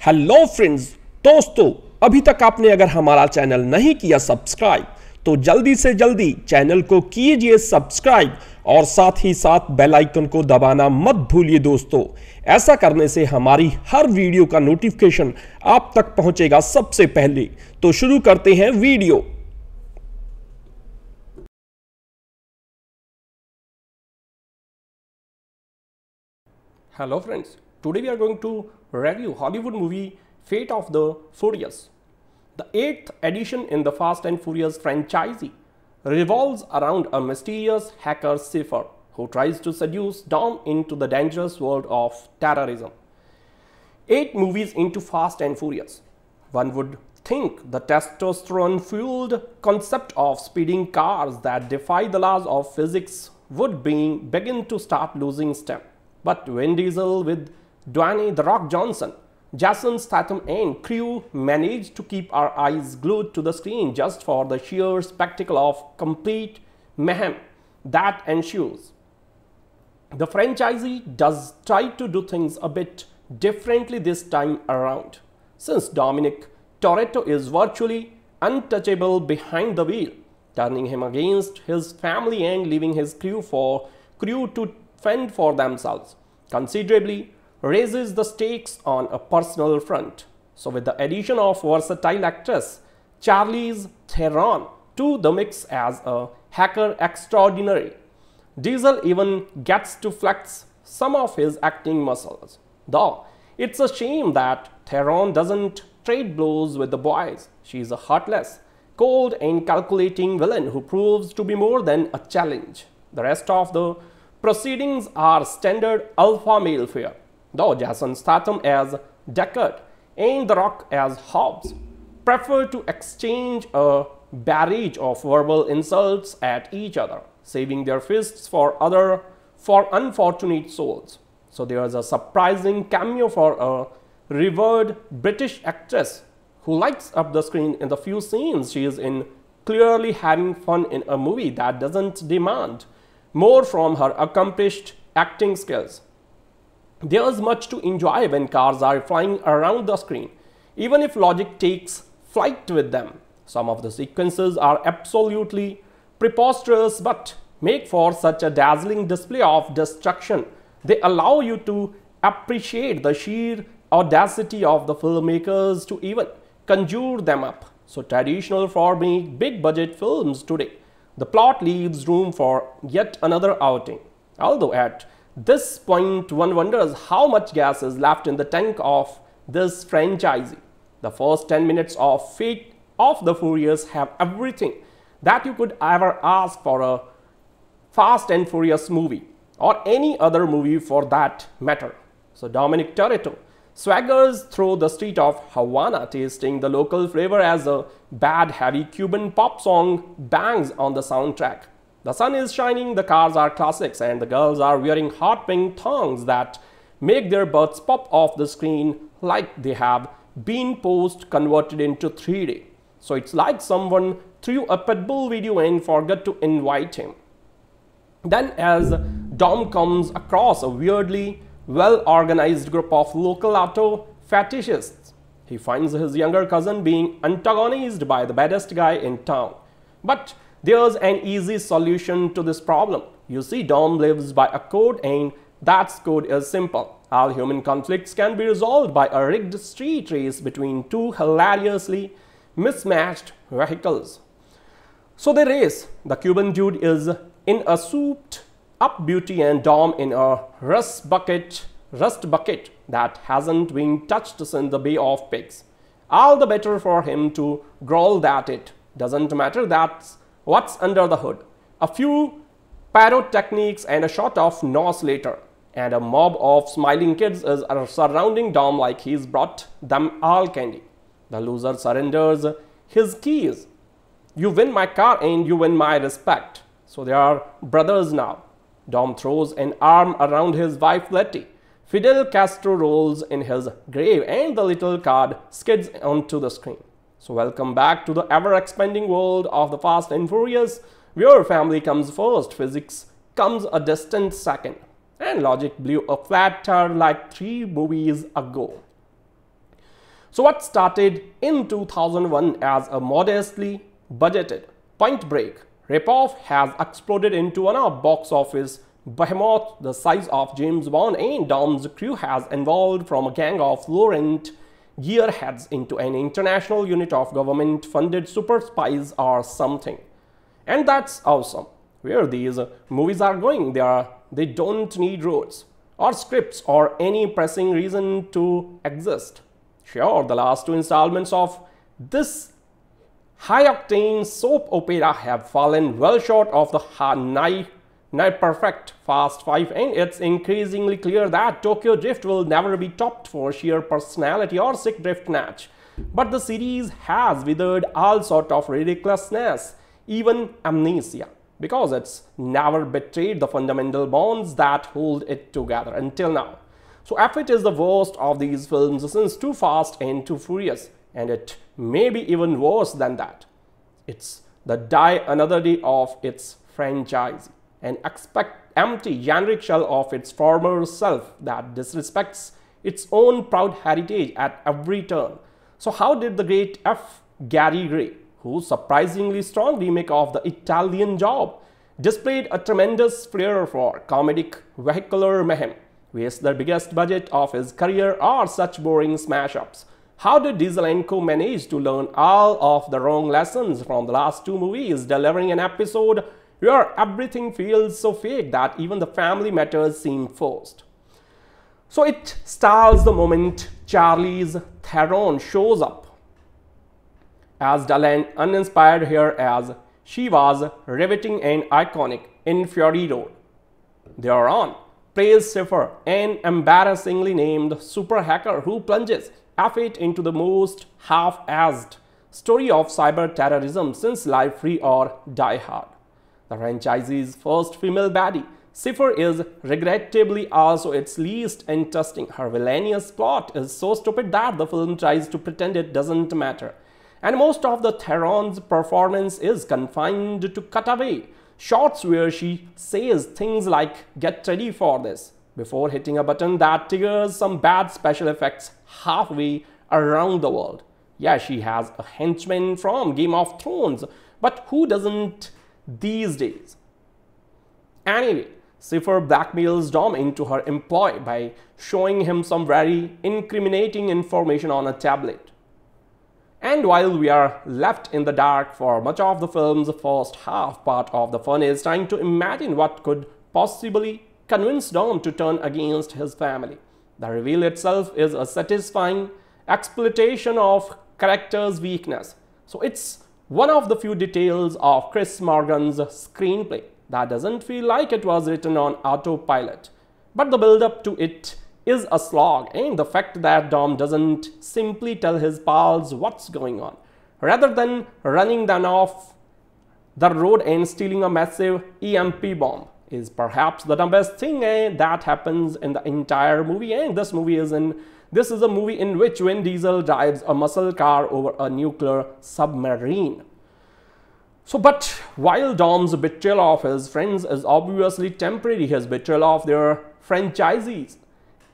Hello friends दोस्तों अभी तक आपने अगर हमारा चैनल नहीं किया सब्सक्राइब तो जल्दी से जल्दी चैनल को कीजिए सब्सक्राइब और साथ ही साथ बेल आइकन को दबाना मत भूलिए दोस्तों। ऐसा करने से हमारी हर वीडियो का नोटिफिकेशन आप तक पहुंचेगा सबसे पहले। तो शुरू करते हैं video. Hello friends, today we are going to review Hollywood movie Fate of the Furious. The eighth edition in the Fast and Furious franchise revolves around a mysterious hacker Cipher who tries to seduce Dom into the dangerous world of terrorism. Eight movies into Fast and Furious. One would think the testosterone fueled concept of speeding cars that defy the laws of physics would being, begin to start losing steam. But Vin Diesel with Dwayne The Rock Johnson, Jason Statham and crew managed to keep our eyes glued to the screen just for the sheer spectacle of complete mayhem that ensues. The franchisee does try to do things a bit differently this time around, since Dominic Toretto is virtually untouchable behind the wheel, turning him against his family and leaving his crew for crew to fend for themselves, considerably raises the stakes on a personal front. So with the addition of versatile actress Charlize Theron to the mix as a hacker extraordinary, Diesel even gets to flex some of his acting muscles. Though it's a shame that Theron doesn't trade blows with the boys. She's a heartless, cold and calculating villain who proves to be more than a challenge. The rest of the proceedings are standard alpha male fare, though Jason Statham as Deckard and The Rock as Hobbs prefer to exchange a barrage of verbal insults at each other, saving their fists for other for unfortunate souls. So there is a surprising cameo for a revered British actress who lights up the screen in the few scenes she is in, clearly having fun in a movie that doesn't demand more from her accomplished acting skills. There's much to enjoy when cars are flying around the screen, even if logic takes flight with them. Some of the sequences are absolutely preposterous but make for such a dazzling display of destruction. They allow you to appreciate the sheer audacity of the filmmakers to even conjure them up. So traditional for me big budget films today the plot leaves room for yet another outing. Although at this point one wonders how much gas is left in the tank of this franchise. The first 10 minutes of Fate of the Furious have everything that you could ever ask for a Fast and Furious movie or any other movie for that matter. So Dominic Toretto swaggers through the street of Havana tasting the local flavor as a bad heavy Cuban pop song bangs on the soundtrack. The sun is shining, the cars are classics and the girls are wearing hot pink thongs that make their butts pop off the screen like they have been post converted into 3D. So it's like someone threw a Pitbull video and forgot to invite him. Then as Dom comes across a weirdly well-organized group of local auto fetishists, he finds his younger cousin being antagonized by the baddest guy in town. But there's an easy solution to this problem. You see, Dom lives by a code and that code is simple. All human conflicts can be resolved by a rigged street race between two hilariously mismatched vehicles. So they race. The Cuban dude is in a souped up beauty and Dom in a rust bucket, rust bucket that hasn't been touched since the Bay of Pigs. All the better for him to growl that it doesn't matter that's what's under the hood. A few pyrotechnics and a shot of nose later, and a mob of smiling kids is surrounding Dom like he's brought them all candy. The loser surrenders his keys. You win my car and you win my respect. So they are brothers now. Dom throws an arm around his wife Letty. Fidel Castro rolls in his grave and the little card skids onto the screen. So welcome back to the ever-expanding world of the Fast and Furious, where family comes first, physics comes a distant second, and logic blew a flat tire like three movies ago. So what started in 2001 as a modestly budgeted Point Break ripoff has exploded into a box office behemoth the size of James Bond and Dom's crew has evolved from a gang of low-rent gearheads into an international unit of government-funded super spies or something. And that's awesome. Where these movies are going, they, are, they don't need roads or scripts or any pressing reason to exist. Sure, the last two installments of this high-octane soap opera have fallen well short of the nigh, nigh perfect Fast 5 and it's increasingly clear that Tokyo Drift will never be topped for sheer personality or sick drift natch. But the series has withered all sort of ridiculousness, even amnesia because it's never betrayed the fundamental bonds that hold it together until now. So F8 is the worst of these films since Too Fast and Too Furious and it may be even worse than that. It's the die another day of its franchise and expect empty generic shell of its former self that disrespects its own proud heritage at every turn. So how did the great F. Gary Gray whose surprisingly strong remake of the Italian Job displayed a tremendous flair for comedic vehicular mayhem, waste the biggest budget of his career or such boring smash-ups. How did Diesel & Co manage to learn all of the wrong lessons from the last two movies, delivering an episode where everything feels so fake that even the family matters seem forced? So it stars the moment Charlize Theron shows up as dull uninspired here as she was riveting and iconic in Fury Road. Theron, praise Cipher, an embarrassingly named super hacker who plunges F8 into the most half-assed story of cyber terrorism since Live Free or Die Hard. The franchise's first female baddie, Cipher is regrettably also its least interesting. Her villainous plot is so stupid that the film tries to pretend it doesn't matter and most of the Theron's performance is confined to cutaway shots where she says things like get ready for this before hitting a button that triggers some bad special effects halfway around the world. Yeah, she has a henchman from Game of Thrones, but who doesn't these days? Anyway, Cipher blackmails Dom into her employ by showing him some very incriminating information on a tablet. And while we are left in the dark for much of the film's first half, part of the fun is trying to imagine what could possibly convince Dom to turn against his family. The reveal itself is a satisfying exploitation of character's weakness. So it's one of the few details of Chris Morgan's screenplay that doesn't feel like it was written on autopilot. But the build-up to it is a slog and the fact that Dom doesn't simply tell his pals what's going on. Rather than running them off the road and stealing a massive EMP bomb is perhaps the dumbest thing eh, that happens in the entire movie and this movie is in this is a movie in which Vin Diesel drives a muscle car over a nuclear submarine. So, but while Dom's betrayal of his friends is obviously temporary, his betrayal of their franchisees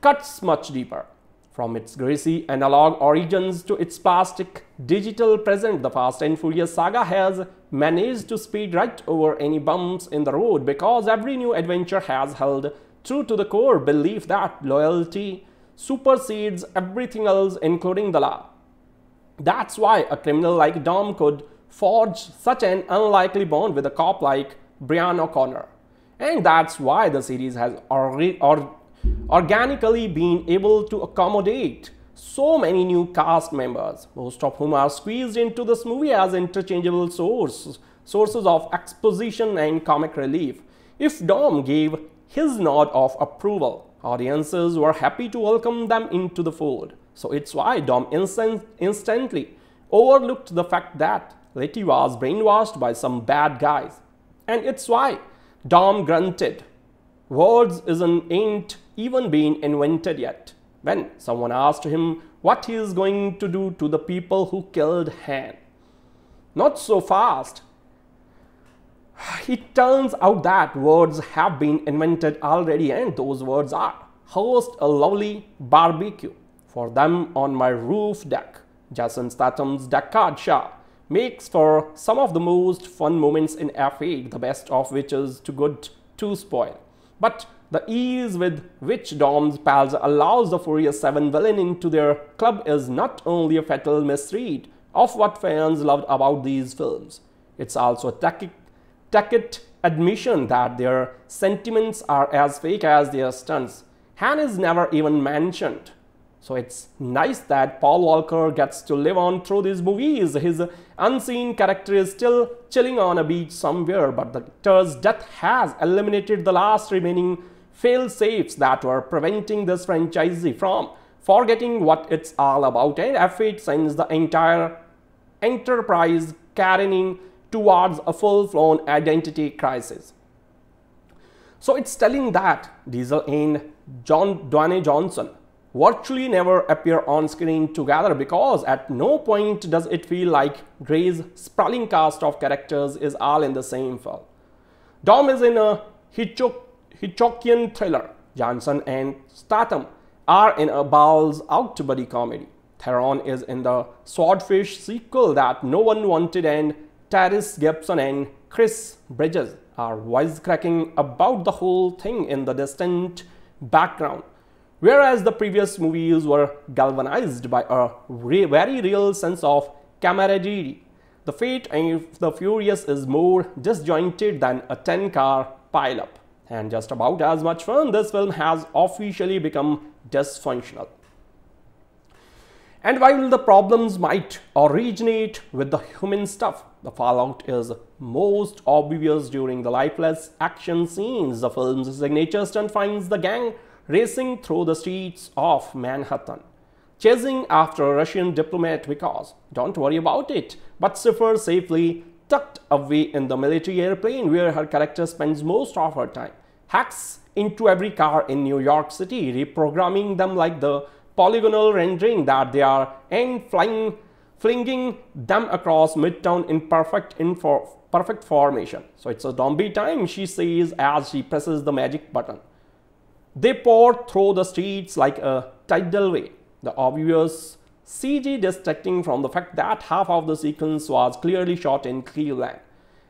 cuts much deeper. From its greasy analog origins to its plastic digital present, the Fast and Furious saga has managed to speed right over any bumps in the road because every new adventure has held true to the core belief that loyalty supersedes everything else including the law. That's why a criminal like Dom could forge such an unlikely bond with a cop like Brian O'Connor. And that's why the series has already, or organically been able to accommodate so many new cast members, most of whom are squeezed into this movie as interchangeable sources, sources of exposition and comic relief. If Dom gave his nod of approval, audiences were happy to welcome them into the fold. So it's why Dom instant, instantly overlooked the fact that Letty was brainwashed by some bad guys. And it's why Dom grunted Words isn't ain't even been invented yet. When someone asked him what he is going to do to the people who killed Han. Not so fast. It turns out that words have been invented already and those words are host a lovely barbecue for them on my roof deck. Jason Statham's Deckard Shaw makes for some of the most fun moments in F8, the best of which is too good to spoil. But the ease with which Dom's pals allows the Furious 7 villain into their club is not only a fatal misread of what fans loved about these films, it's also a tacit admission that their sentiments are as fake as their stunts. Han is never even mentioned. So it's nice that Paul Walker gets to live on through these movies. His unseen character is still chilling on a beach somewhere, but the actor's death has eliminated the last remaining fail-safes that were preventing this franchise from forgetting what it's all about. And F8 sends the entire enterprise careening towards a full-blown identity crisis. So it's telling that Diesel and John Dwayne Johnson virtually never appear on screen together because at no point does it feel like Gray's sprawling cast of characters is all in the same film. Dom is in a Hitchcock, Hitchcockian thriller. Johnson and Statham are in a balls out buddy comedy. Theron is in the Swordfish sequel that no one wanted and Tyrese Gibson and Chris Bridges are wisecracking about the whole thing in the distant background. Whereas the previous movies were galvanized by a re very real sense of camaraderie, the Fate of the Furious is more disjointed than a 10 car pileup. And just about as much fun, this film has officially become dysfunctional. And while the problems might originate with the human stuff, the fallout is most obvious during the lifeless action scenes. The film's signature stunt finds the gang racing through the streets of Manhattan, chasing after a Russian diplomat because, don't worry about it, but Cipher safely tucked away in the military airplane where her character spends most of her time, hacks into every car in New York City, reprogramming them like the polygonal rendering that they are and flying flinging them across midtown in perfect perfect formation. So it's a zombie time, she says as she presses the magic button. They pour through the streets like a tidal wave, the obvious CG distracting from the fact that half of the sequence was clearly shot in Cleveland.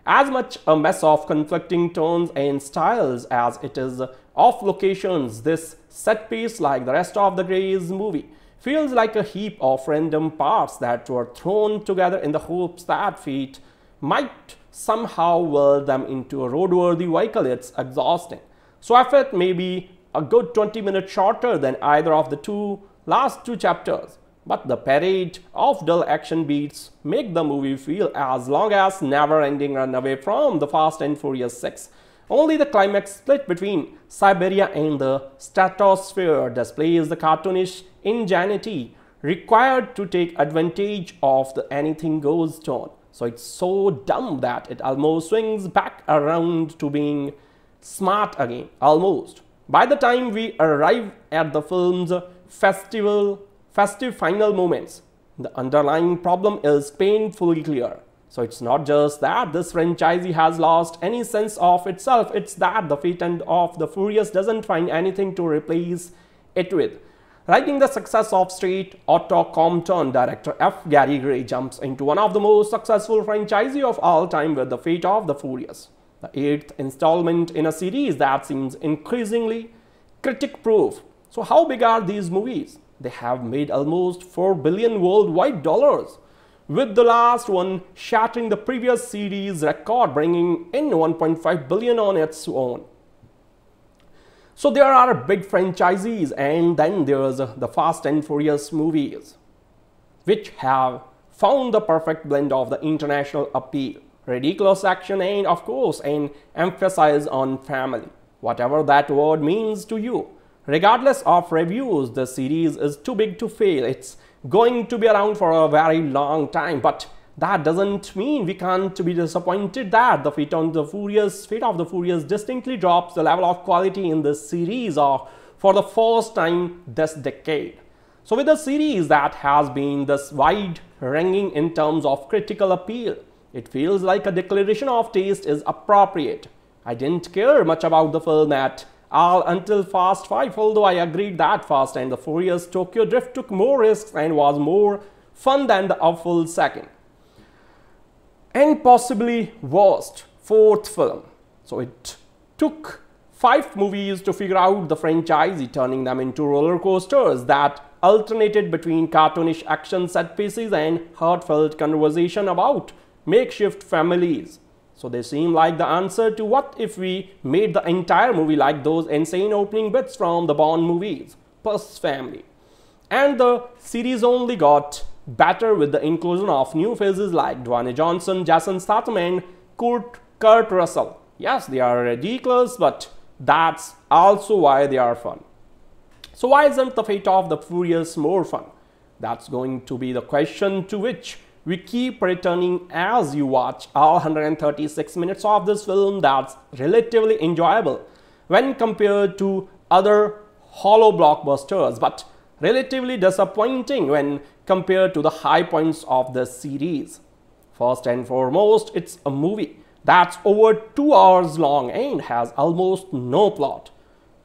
As much a mess of conflicting tones and styles as it is off locations, this set piece, like the rest of the Gray's movie, feels like a heap of random parts that were thrown together in the hopes that Fate might somehow whirl them into a roadworthy vehicle. It's exhausting. So F8 may be a good 20 minutes shorter than either of the two last two chapters. But the parade of dull action beats make the movie feel as long as never-ending run away from the Fast and Furious 6. Only the climax split between Siberia and the stratosphere displays the cartoonish ingenuity required to take advantage of the anything goes tone. So it's so dumb that it almost swings back around to being smart again, almost. By the time we arrive at the film's festival, festive final moments, the underlying problem is painfully clear. So it's not just that this franchise has lost any sense of itself, it's that the Fate of the Furious doesn't find anything to replace it with. Writing the success of Straight Outta Compton, director F. Gary Gray jumps into one of the most successful franchises of all time with the Fate of the Furious the eighth installment in a series that seems increasingly critic-proof. So how big are these movies? They have made almost 4 billion worldwide dollars, with the last one shattering the previous series record, bringing in 1.5 billion on its own. So there are big franchises and then there's uh, the Fast and Furious movies, which have found the perfect blend of the international appeal ridiculous action and of course an emphasis on family, whatever that word means to you. Regardless of reviews, the series is too big to fail. It's going to be around for a very long time, but that doesn't mean we can't be disappointed that the Fate on the Furious, Fate of the Furious distinctly drops the level of quality in this series or for the first time this decade. So with a series that has been this wide ranging in terms of critical appeal, it feels like a declaration of taste is appropriate. I didn't care much about the film at all until Fast 5, although I agreed that Fast and the Furious Tokyo Drift took more risks and was more fun than the awful second. And possibly worst, fourth film. So it took five movies to figure out the franchise, turning them into roller coasters that alternated between cartoonish action set pieces and heartfelt conversation about makeshift families. So they seem like the answer to what if we made the entire movie like those insane opening bits from the Bond movies, plus family. And the series only got better with the inclusion of new faces like Dwayne Johnson, Jason Statham and Kurt, Kurt Russell. Yes, they are ridiculous, but that's also why they are fun. So why isn't the fate of the Furious more fun? That's going to be the question to which we keep returning as you watch all 136 minutes of this film that's relatively enjoyable when compared to other hollow blockbusters but relatively disappointing when compared to the high points of the series. First and foremost, it's a movie that's over two hours long and has almost no plot.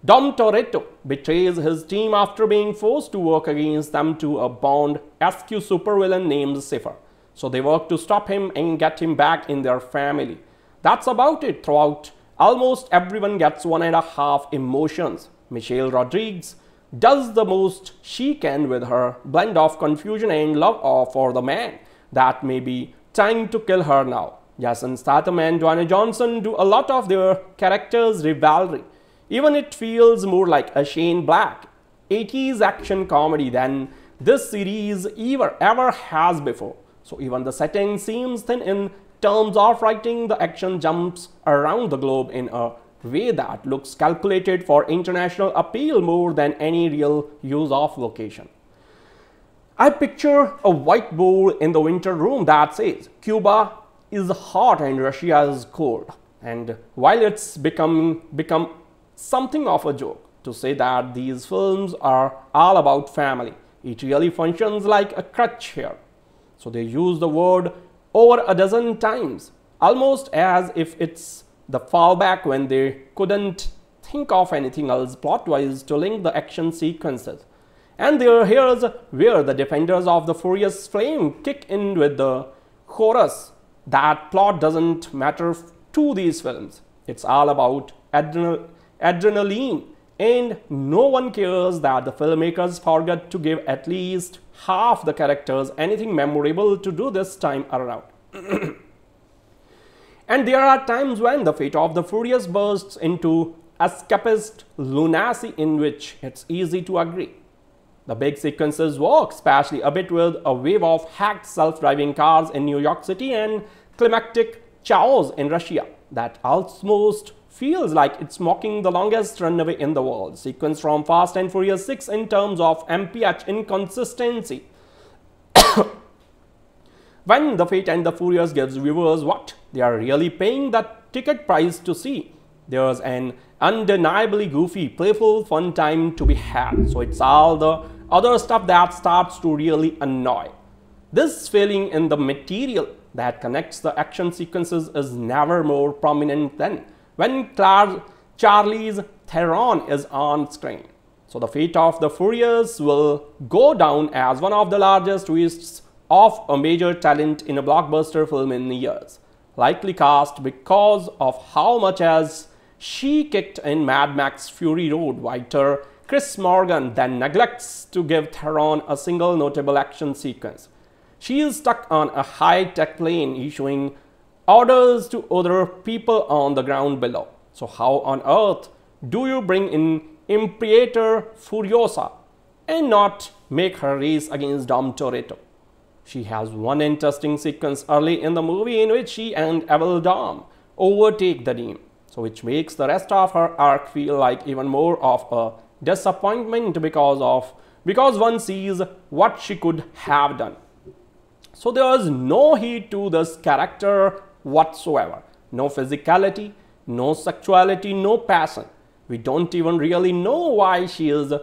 Dom Toretto betrays his team after being forced to work against them to a Bond-esque supervillain named Cipher. So they work to stop him and get him back in their family. That's about it throughout. Almost everyone gets one and a half emotions. Michelle Rodriguez does the most she can with her blend of confusion and love uh, for the man that may be trying to kill her now. Jason Statham and Dwayne Johnson do a lot of their characters' rivalry. Even it feels more like a Shane Black 80s action comedy than this series ever ever has before. So even the setting seems thin in terms of writing, the action jumps around the globe in a way that looks calculated for international appeal more than any real use of location. I picture a whiteboard in the winter room that says Cuba is hot and Russia is cold. And while it's become, become something of a joke to say that these films are all about family, it really functions like a crutch here. So they use the word over a dozen times, almost as if it's the fallback when they couldn't think of anything else plot-wise to link the action sequences. And there, here's where the defenders of the Furious Flame kick in with the chorus that plot doesn't matter to these films. It's all about adrenal adrenaline and no one cares that the filmmakers forgot to give at least half the characters anything memorable to do this time around. and there are times when the fate of the Furious bursts into escapist lunacy in which it's easy to agree. The big sequences work, especially a bit with a wave of hacked self-driving cars in New York City and climactic chaos in Russia that almost feels like it's mocking the longest runway in the world. Sequence from Fast and Furious 6 in terms of MPH inconsistency. when the Fate and the Furious gives viewers what they are really paying the ticket price to see. There's an undeniably goofy, playful, fun time to be had. So it's all the other stuff that starts to really annoy. This failing in the material that connects the action sequences is never more prominent than when Clar Charlize Theron is on screen. So the fate of the Furious will go down as one of the largest twists of a major talent in a blockbuster film in years. Likely cast because of how much as she kicked in Mad Max Fury Road writer Chris Morgan then neglects to give Theron a single notable action sequence. She is stuck on a high-tech plane issuing orders to other people on the ground below. So how on earth do you bring in Imperator Furiosa and not make her race against Dom Toretto? She has one interesting sequence early in the movie in which she and Evil Dom overtake the team, so which makes the rest of her arc feel like even more of a disappointment because of because one sees what she could have done. So there is no heat to this character whatsoever. No physicality, no sexuality, no passion. We don't even really know why she is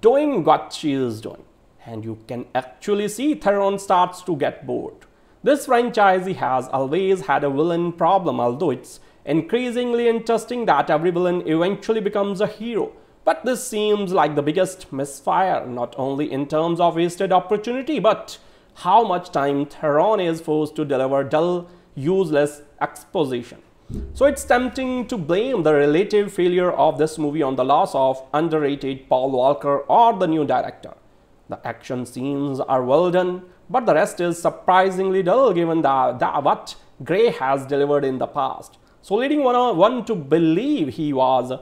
doing what she is doing. And you can actually see Theron starts to get bored. This franchise has always had a villain problem, although it's increasingly interesting that every villain eventually becomes a hero. But this seems like the biggest misfire, not only in terms of wasted opportunity, but how much time Theron is forced to deliver dull, useless exposition. So it's tempting to blame the relative failure of this movie on the loss of underrated Paul Walker or the new director. The action scenes are well done, but the rest is surprisingly dull given the, the, what Gray has delivered in the past. So leading one, one to believe he was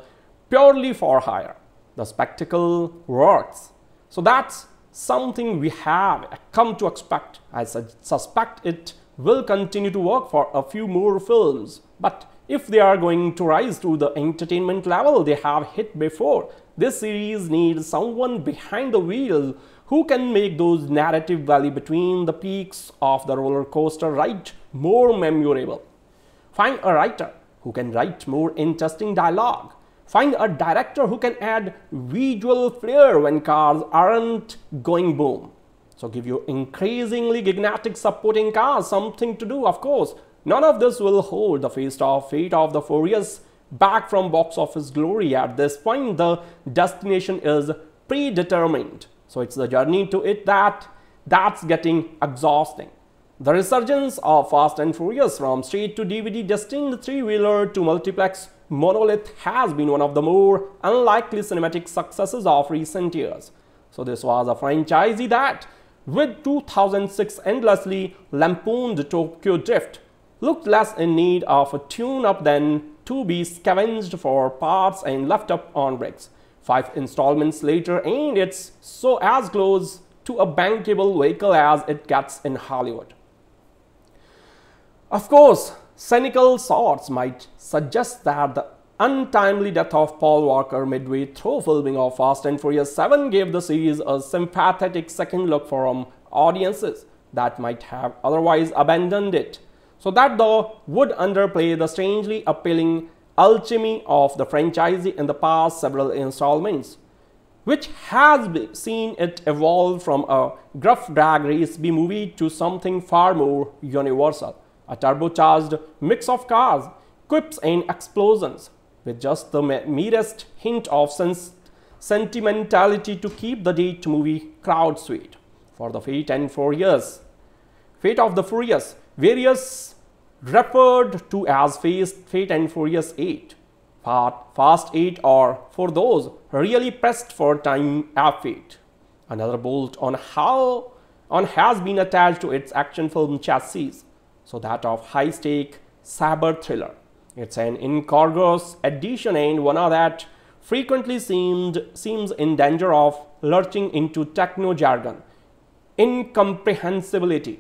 purely for hire. The spectacle works. So that's something we have come to expect. I suspect it will continue to work for a few more films. But if they are going to rise to the entertainment level they have hit before, this series needs someone behind the wheel who can make those narrative valley between the peaks of the roller coaster ride more memorable. Find a writer who can write more interesting dialogue. Find a director who can add visual flair when cars aren't going boom. So give you increasingly gignatic supporting cars something to do, of course. None of this will hold the fate of, fate of the Furious back from box office glory. At this point, the destination is predetermined. So it's the journey to it that that's getting exhausting. The resurgence of Fast and Furious from straight to DVD destined three-wheeler to multiplex monolith has been one of the more unlikely cinematic successes of recent years. So this was a franchise that with 2006 endlessly lampooned Tokyo Drift, looked less in need of a tune-up than to be scavenged for parts and left up on bricks. Five installments later and it's so as close to a bankable vehicle as it gets in Hollywood. Of course, cynical thoughts might suggest that the untimely death of Paul Walker midway through filming of Fast and Furious 7 gave the series a sympathetic second look from um, audiences that might have otherwise abandoned it. So that though would underplay the strangely appealing alchemy of the franchise in the past several installments, which has seen it evolve from a gruff drag race B movie to something far more universal. A turbocharged mix of cars, quips and explosions, with just the merest hint of sentimentality to keep the date movie crowd sweet. For the Fate and Furious, Fate of the Furious, various referred to as Fate and Furious 8, Part Fast 8 or for those really pressed for time F8. Another bolt on how on has been attached to its action film chassis, so that of high-stake cyber thriller. It's an incongruous addition and one of that frequently seemed, seems in danger of lurching into techno jargon, incomprehensibility.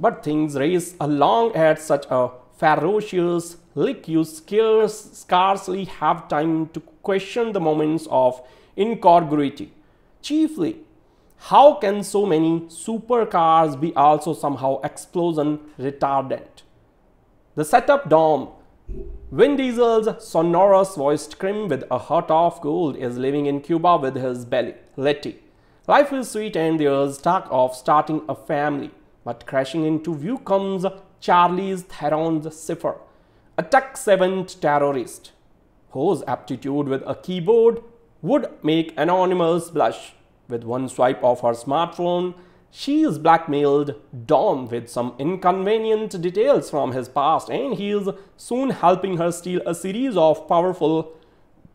But things race along at such a ferocious lick you scarce, scarcely have time to question the moments of incongruity. Chiefly, how can so many supercars be also somehow explosion retardant? The setup Dom Vin Diesel's sonorous voiced Krim with a heart of gold is living in Cuba with his belly, Letty. Life is sweet and there's talk of starting a family, but crashing into view comes Charlize Theron's Cipher, a tech-savvy terrorist, whose aptitude with a keyboard would make Anonymous blush. With one swipe of her smartphone, she is blackmailed Dom with some inconvenient details from his past and he is soon helping her steal a series of powerful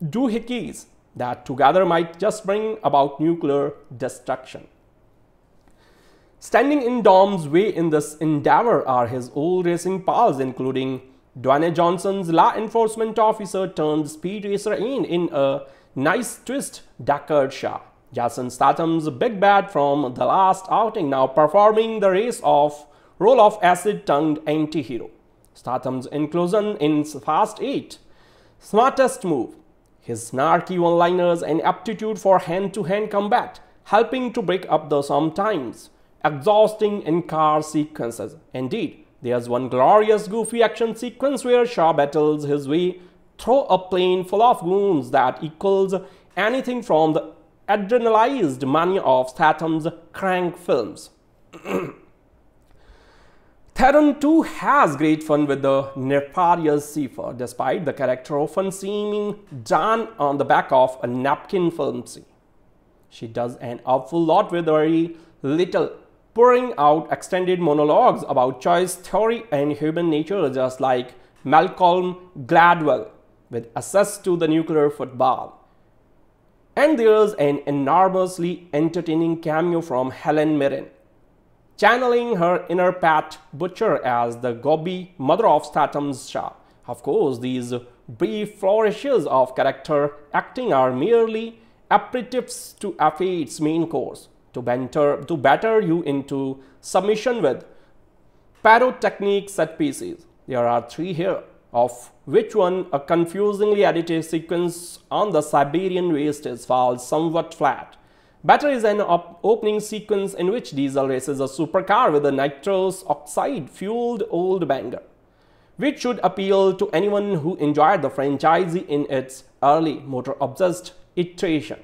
doohickeys that together might just bring about nuclear destruction. Standing in Dom's way in this endeavor are his old racing pals including Dwayne Johnson's law enforcement officer turned speed racer in in a nice twist Deckard Shaw. Jason Statham's big bad from the last outing now performing the race of role of acid-tongued anti-hero. Statham's inclusion in Fast 8. Smartest move. His snarky one-liners and aptitude for hand-to-hand -hand combat helping to break up the sometimes exhausting in-car sequences. Indeed, there's one glorious goofy action sequence where Shaw battles his way through a plane full of goons that equals anything from the adrenalized many of Statham's crank films. Theron too has great fun with the nefarious Cipher, despite the character often seeming done on the back of a napkin film scene. She does an awful lot with very little, pouring out extended monologues about choice theory and human nature, just like Malcolm Gladwell with access to the nuclear football. And there's an enormously entertaining cameo from Helen Mirren channeling her inner Pat Butcher as the gobby mother of Statham's Shaw. Of course, these brief flourishes of character acting are merely aperitifs to fate's main course to, banter, to batter you into submission with pyrotechnic set pieces. There are three here, of which one a confusingly edited sequence on the Siberian wastes falls somewhat flat. Better is an op opening sequence in which Diesel races a supercar with a nitrous oxide fueled old banger, which should appeal to anyone who enjoyed the franchise in its early motor obsessed iteration.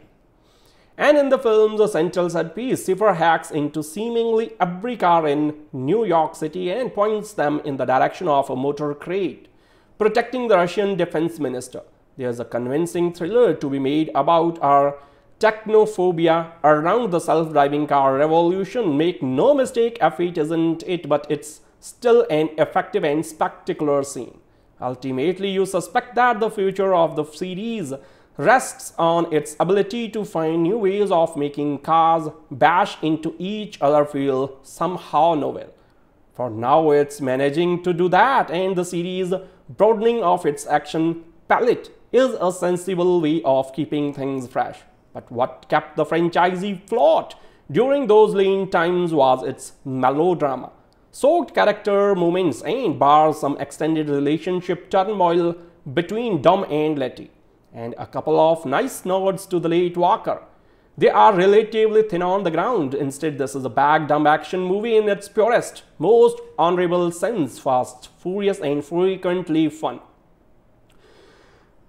And in the film's central set piece, Cipher hacks into seemingly every car in New York City and points them in the direction of a motor crate, protecting the Russian defense minister. There's a convincing thriller to be made about our technophobia around the self-driving car revolution. Make no mistake, F8 isn't it, but it's still an effective and spectacular scene. Ultimately, you suspect that the future of the series rests on its ability to find new ways of making cars bash into each other feel somehow novel. For now, it's managing to do that, and the series broadening of its action palette is a sensible way of keeping things fresh. But what kept the franchisee afloat during those lean times was its melodrama. Soaked character moments and bar some extended relationship turmoil between Dom and Letty, and a couple of nice nods to the late Walker. They are relatively thin on the ground. Instead, this is a bag dumb action movie in its purest, most honorable sense, fast, furious, and frequently fun.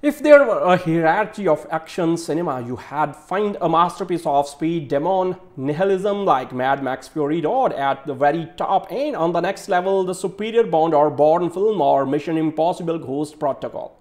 If there were a hierarchy of action cinema, you had find a masterpiece of speed, demon, nihilism like Mad Max Fury Road at the very top and on the next level the superior Bond or Bourne film or Mission Impossible Ghost Protocol.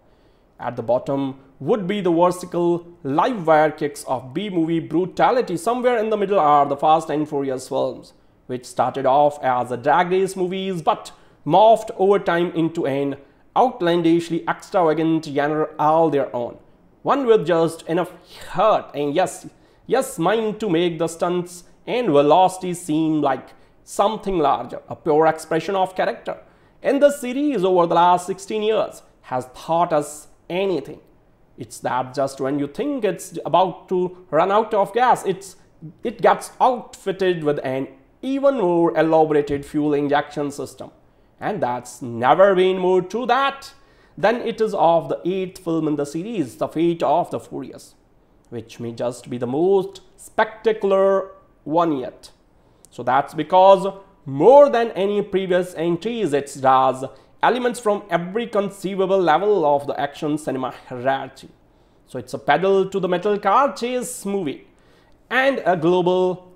At the bottom would be the vertical live wire kicks of B-movie brutality. Somewhere in the middle are the Fast and Furious films, which started off as a drag race movies but morphed over time into an outlandishly extravagant genre all their own. One with just enough heart and yes, yes mind to make the stunts and velocity seem like something larger, a pure expression of character. And the series over the last 16 years has taught us anything. It's that just when you think it's about to run out of gas, it's, it gets outfitted with an even more elaborated fuel injection system. And that's never been more true that than it is of the eighth film in the series, The Fate of the Furious, which may just be the most spectacular one yet. So that's because more than any previous entries, it draws elements from every conceivable level of the action cinema hierarchy. So it's a pedal to the metal car chase movie and a global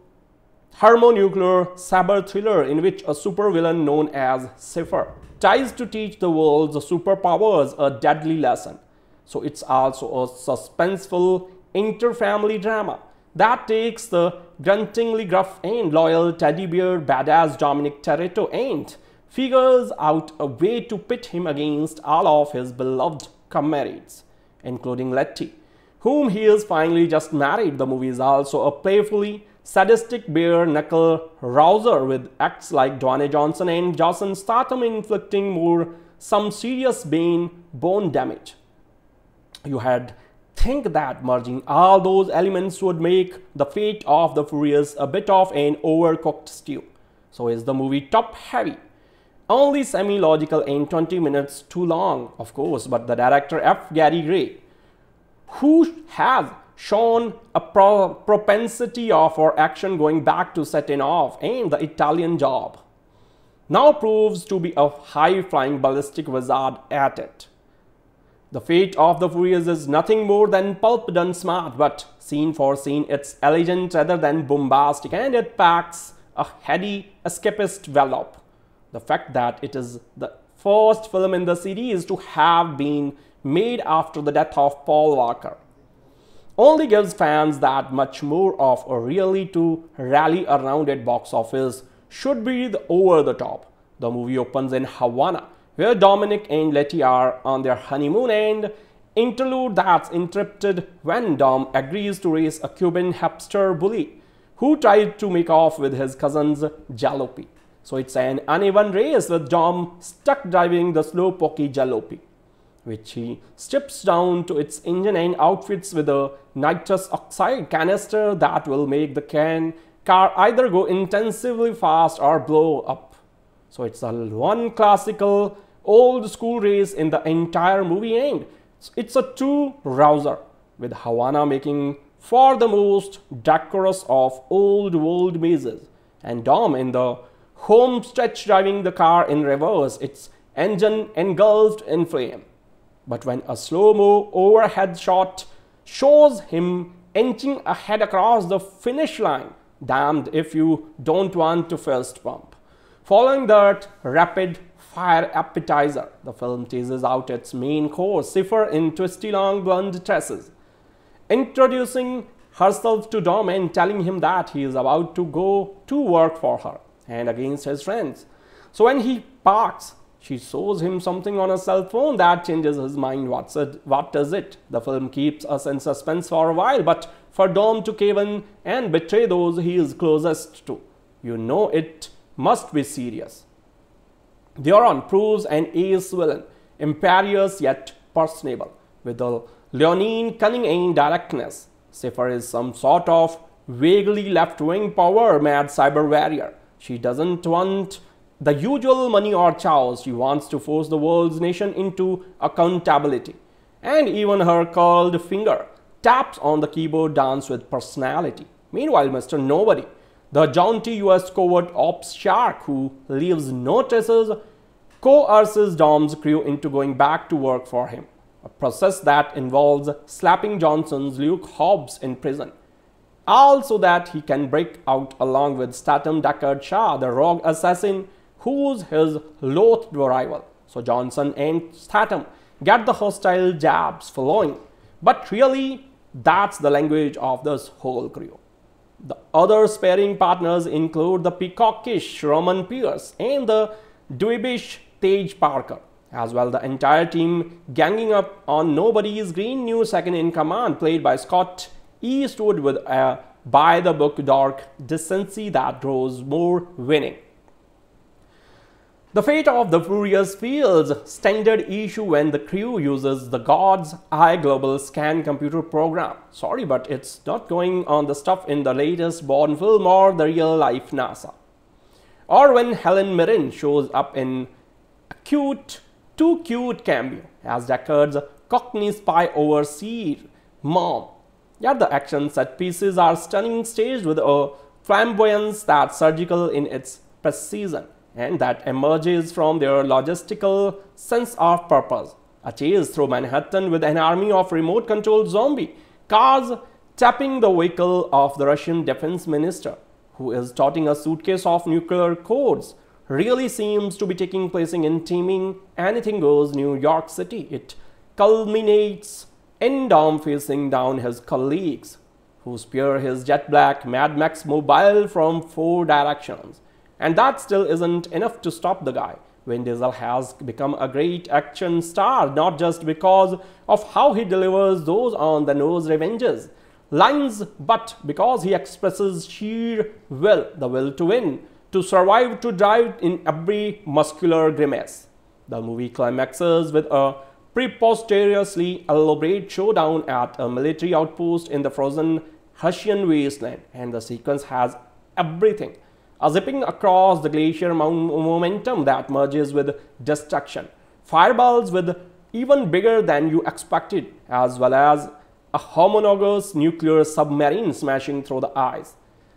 thermonuclear cyber thriller in which a supervillain known as Cipher tries to teach the world's superpowers a deadly lesson. So it's also a suspenseful inter-family drama that takes the gruntingly gruff and loyal teddy bear badass Dominic Toretto and figures out a way to pit him against all of his beloved comrades, including Letty, whom he is finally just married. The movie is also a playfully sadistic bare knuckle rouser with acts like Dwayne Johnson and Jason Statham inflicting more some serious bane bone damage. You had think that merging all those elements would make the fate of the Furious a bit of an overcooked stew. So is the movie top heavy? Only semi-logical and 20 minutes too long, of course, but the director F. Gary Gray, who has shown a pro propensity of our action going back to Set It Off and the Italian job. Now proves to be a high-flying ballistic wizard at it. The fate of the Furious is nothing more than pulp done smart, but scene for scene it's elegant rather than bombastic and it packs a heady escapist wallop The fact that it is the first film in the series to have been made after the death of Paul Walker only gives fans that much more of a really to rally around at box office should be the over the top. The movie opens in Havana, where Dominic and Letty are on their honeymoon and interlude that's interrupted when Dom agrees to race a Cuban hipster bully who tried to make off with his cousin's jalopy. So it's an uneven race with Dom stuck driving the slow pokey jalopy, which he strips down to its engine and outfits with a nitrous oxide canister that will make the can car either go intensively fast or blow up. So it's a one classical old school race in the entire movie and it's a two rouser with Havana making for the most decorous of old world mazes and Dom in the home stretch driving the car in reverse, its engine engulfed in flame. But when a slow-mo overhead shot shows him inching ahead across the finish line, damned if you don't want to first pump. Following that rapid fire appetizer, the film teases out its main course, Cipher in twisty long blonde tresses, introducing herself to Dom and telling him that he is about to go to work for her and against his friends. So when he parks, she shows him something on a cell phone that changes his mind. What's it? What is it? The film keeps us in suspense for a while, but for Dom to cave in and betray those he is closest to, you know it must be serious. Theron proves an ace villain, imperious yet personable, with a leonine cunning and directness. Cipher is some sort of vaguely left-wing power-mad cyber warrior. She doesn't want the usual money or chows. She wants to force the world's nation into accountability. And even her curled finger taps on the keyboard dance with personality. Meanwhile, Mr. Nobody, the jaunty US covert ops shark who leaves no traces, coerces Dom's crew into going back to work for him, a process that involves slapping Johnson's Luke Hobbs in prison all so that he can break out along with Statham Deckard Shaw, the rogue assassin who's his loathed rival. So Johnson and Statham get the hostile jabs flowing. But really, that's the language of this whole crew. The other sparring partners include the peacockish Roman Pierce and the dweebish Tej Parker. As well, the entire team ganging up on nobody's green new second in command, played by Scott Eastwood with a by the book dark decency that grows more winning. The fate of the Furious Fields standard issue when the crew uses the God's Eye Global Scan computer program. Sorry, but it's not going on the stuff in the latest Bond film or the real life NASA. Or when Helen Mirren shows up in a cute, too cute cameo as Deckard's Cockney spy overseer mom Yet the action set pieces are stunning staged with a flamboyance that's surgical in its precision and that emerges from their logistical sense of purpose. A chase through Manhattan with an army of remote controlled zombie cars tapping the vehicle of the Russian defense minister, who is toting a suitcase of nuclear codes, really seems to be taking place in teeming anything goes New York City. It culminates Dom facing down his colleagues, who spear his jet black Mad Max mobile from four directions. And that still isn't enough to stop the guy. Vin Diesel has become a great action star, not just because of how he delivers those on the nose revenges lines, but because he expresses sheer will, the will to win, to survive, to drive in every muscular grimace. The movie climaxes with a preposterously elaborate showdown at a military outpost in the frozen Hessian wasteland, and the sequence has everything. A zipping across the glacier momentum that merges with destruction, fireballs with even bigger than you expected, as well as a homologous nuclear submarine smashing through the ice,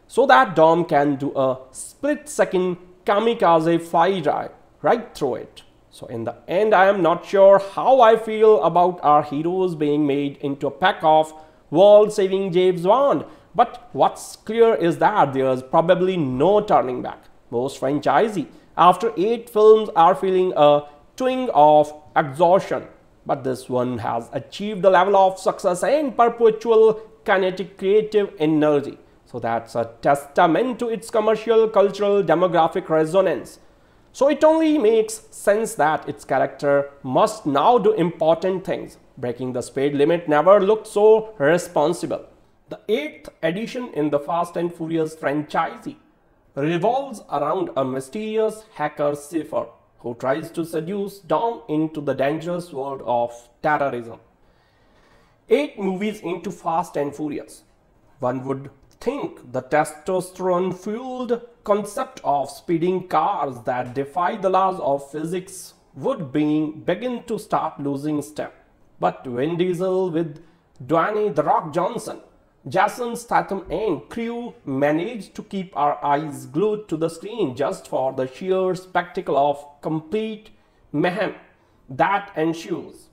so that Dom can do a split-second kamikaze fly drive right through it. So in the end, I am not sure how I feel about our heroes being made into a pack of world-saving James Bond. But what's clear is that there's probably no turning back. Most franchisee after eight films are feeling a twinge of exhaustion. But this one has achieved the level of success and perpetual kinetic creative energy. So that's a testament to its commercial, cultural, demographic resonance. So it only makes sense that its character must now do important things. Breaking the speed limit never looked so responsible. The eighth edition in the Fast and Furious franchise revolves around a mysterious hacker Cipher who tries to seduce Dom into the dangerous world of terrorism. Eight movies into Fast and Furious. One would think the testosterone fueled concept of speeding cars that defy the laws of physics would being, begin to start losing step. But Vin Diesel with Dwayne The Rock Johnson, Jason Statham and crew managed to keep our eyes glued to the screen just for the sheer spectacle of complete mayhem that ensues.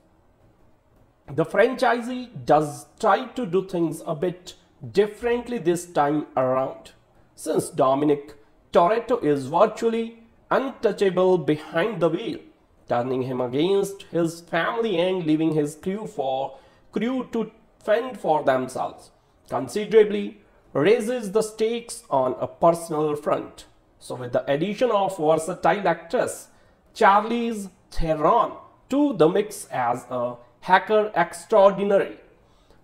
The franchisee does try to do things a bit differently this time around. Since Dominic Toretto is virtually untouchable behind the wheel, turning him against his family and leaving his crew for crew to fend for themselves, considerably raises the stakes on a personal front. So with the addition of versatile actress Charlize Theron to the mix as a hacker extraordinary,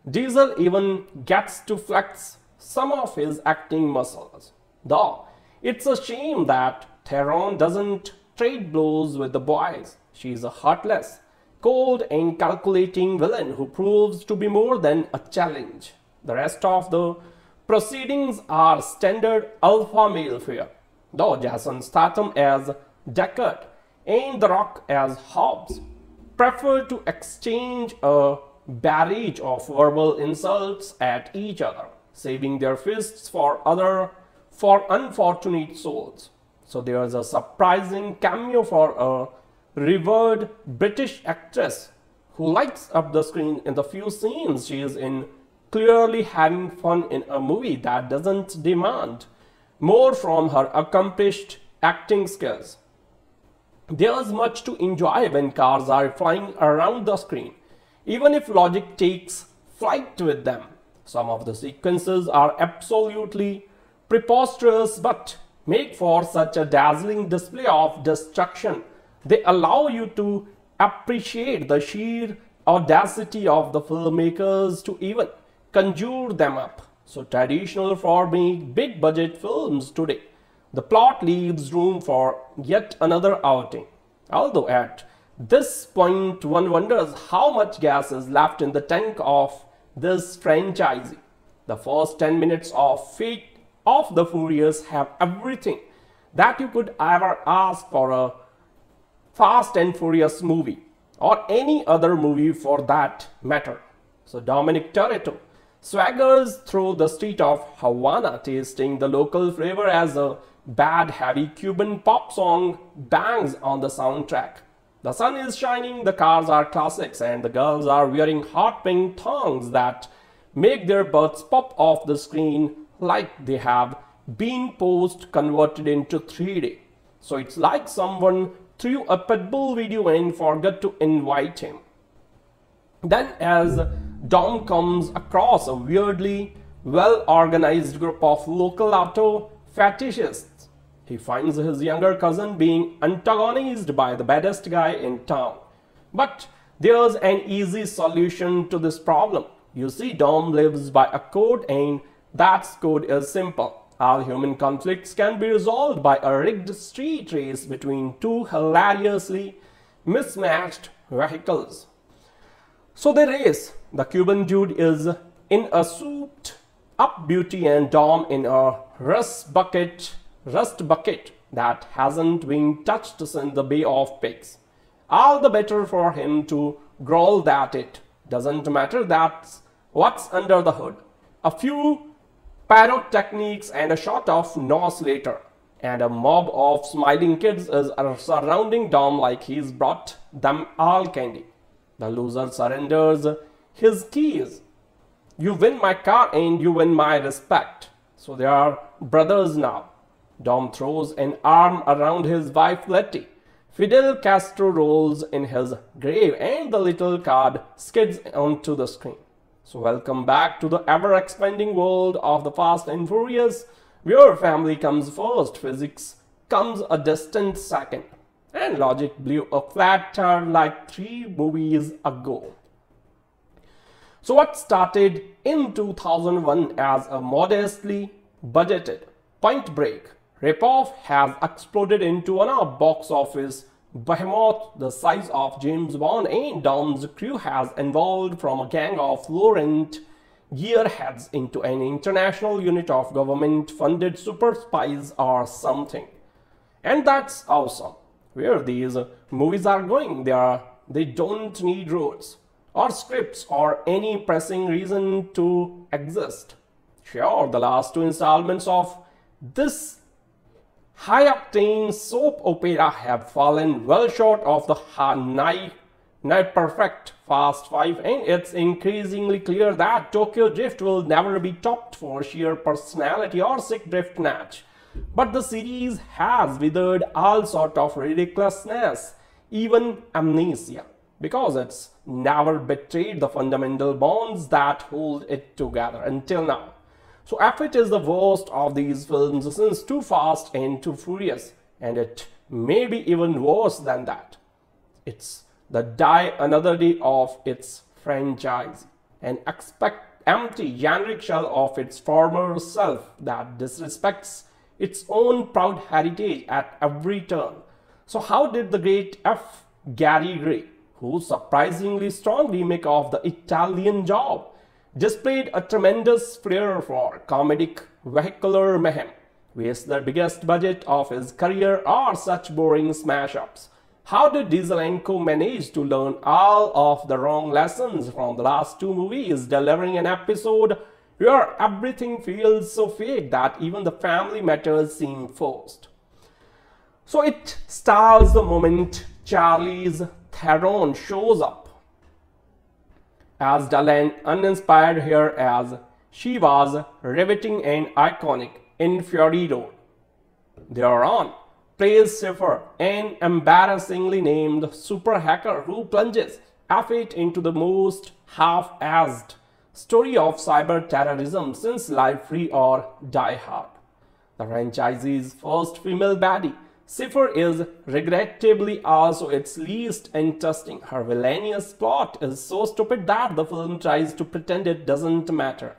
Diesel even gets to flex some of his acting muscles. Though it's a shame that Theron doesn't trade blows with the boys. She's a heartless, cold and calculating villain who proves to be more than a challenge. The rest of the proceedings are standard alpha male fare, though Jason Statham as Deckard and The Rock as Hobbs prefer to exchange a barrage of verbal insults at each other, saving their fists for other for unfortunate souls. So there's a surprising cameo for a revered British actress who lights up the screen in the few scenes she is in, clearly having fun in a movie that doesn't demand more from her accomplished acting skills. There's much to enjoy when cars are flying around the screen even if logic takes flight with them. Some of the sequences are absolutely preposterous but make for such a dazzling display of destruction. They allow you to appreciate the sheer audacity of the filmmakers to even conjure them up. So traditional for being big budget films today, the plot leaves room for yet another outing. Although at this point, one wonders how much gas is left in the tank of this franchise. The first 10 minutes of Fate of the Furious have everything that you could ever ask for a Fast and Furious movie or any other movie for that matter. So Dominic Toretto swaggers through the street of Havana tasting the local flavor as a bad heavy Cuban pop song bangs on the soundtrack. The sun is shining, the cars are classics, and the girls are wearing hot pink thongs that make their butts pop off the screen like they have been post converted into 3D. So it's like someone threw a Pitbull video and forgot to invite him. Then as Dom comes across a weirdly well-organized group of local auto fetishists he finds his younger cousin being antagonized by the baddest guy in town. But there's an easy solution to this problem. You see, Dom lives by a code and that code is simple. All human conflicts can be resolved by a rigged street race between two hilariously mismatched vehicles. So they race. The Cuban dude is in a souped up beauty and Dom in a rust bucket rust bucket that hasn't been touched since the Bay of Pigs. All the better for him to growl that it doesn't matter that's what's under the hood. A few parrot techniques and a shot of NOS later, and a mob of smiling kids is surrounding Dom like he's brought them all candy. The loser surrenders his keys. You win my car and you win my respect. So they are brothers now. Dom throws an arm around his wife Letty. Fidel Castro rolls in his grave and the little card skids onto the screen. So welcome back to the ever-expanding world of the Fast and Furious, where family comes first, physics comes a distant second, and logic blew a flat tire like three movies ago. So what started in 2001 as a modestly budgeted Point Break ripoff has exploded into a box office behemoth the size of James Bond and Dom's crew has evolved from a gang of Laurent gearheads into an international unit of government-funded super spies or something. And that's awesome. Where these movies are going, they, are, they don't need roads or scripts or any pressing reason to exist. Sure, the last two installments of this high-octane soap opera have fallen well short of the nigh, nigh perfect Fast 5 and it's increasingly clear that Tokyo Drift will never be topped for sheer personality or sick drift match. But the series has withered all sort of ridiculousness, even amnesia, because it's never betrayed the fundamental bonds that hold it together until now. So F8 is the worst of these films since Too Fast and Too Furious and it may be even worse than that. It's the die another day of its franchise and expect empty generic shell of its former self that disrespects its own proud heritage at every turn. So how did the great F. Gary Gray, whose surprisingly strong remake of the Italian Job displayed a tremendous flair for comedic vehicular mayhem, with the biggest budget of his career are such boring smash-ups. How did Diesel & Co manage to learn all of the wrong lessons from the last two movies, delivering an episode where everything feels so fake that even the family matters seem forced? So it stars the moment Charlize Theron shows up as dull and uninspired here as she was riveting and iconic in Fury Road. Theron, plays Cipher, an embarrassingly named super hacker who plunges F8 into the most half-assed story of cyber terrorism since Live Free or Die Hard. The franchise's first female baddie Cipher is regrettably also its least interesting. Her villainous plot is so stupid that the film tries to pretend it doesn't matter.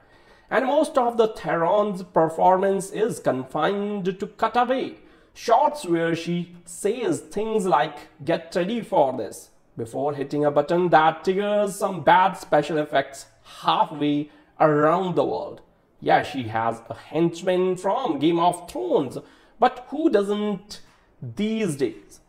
And most of the Theron's performance is confined to cutaway shots where she says things like, get ready for this, before hitting a button that triggers some bad special effects halfway around the world. Yeah, she has a henchman from Game of Thrones, but who doesn't these days.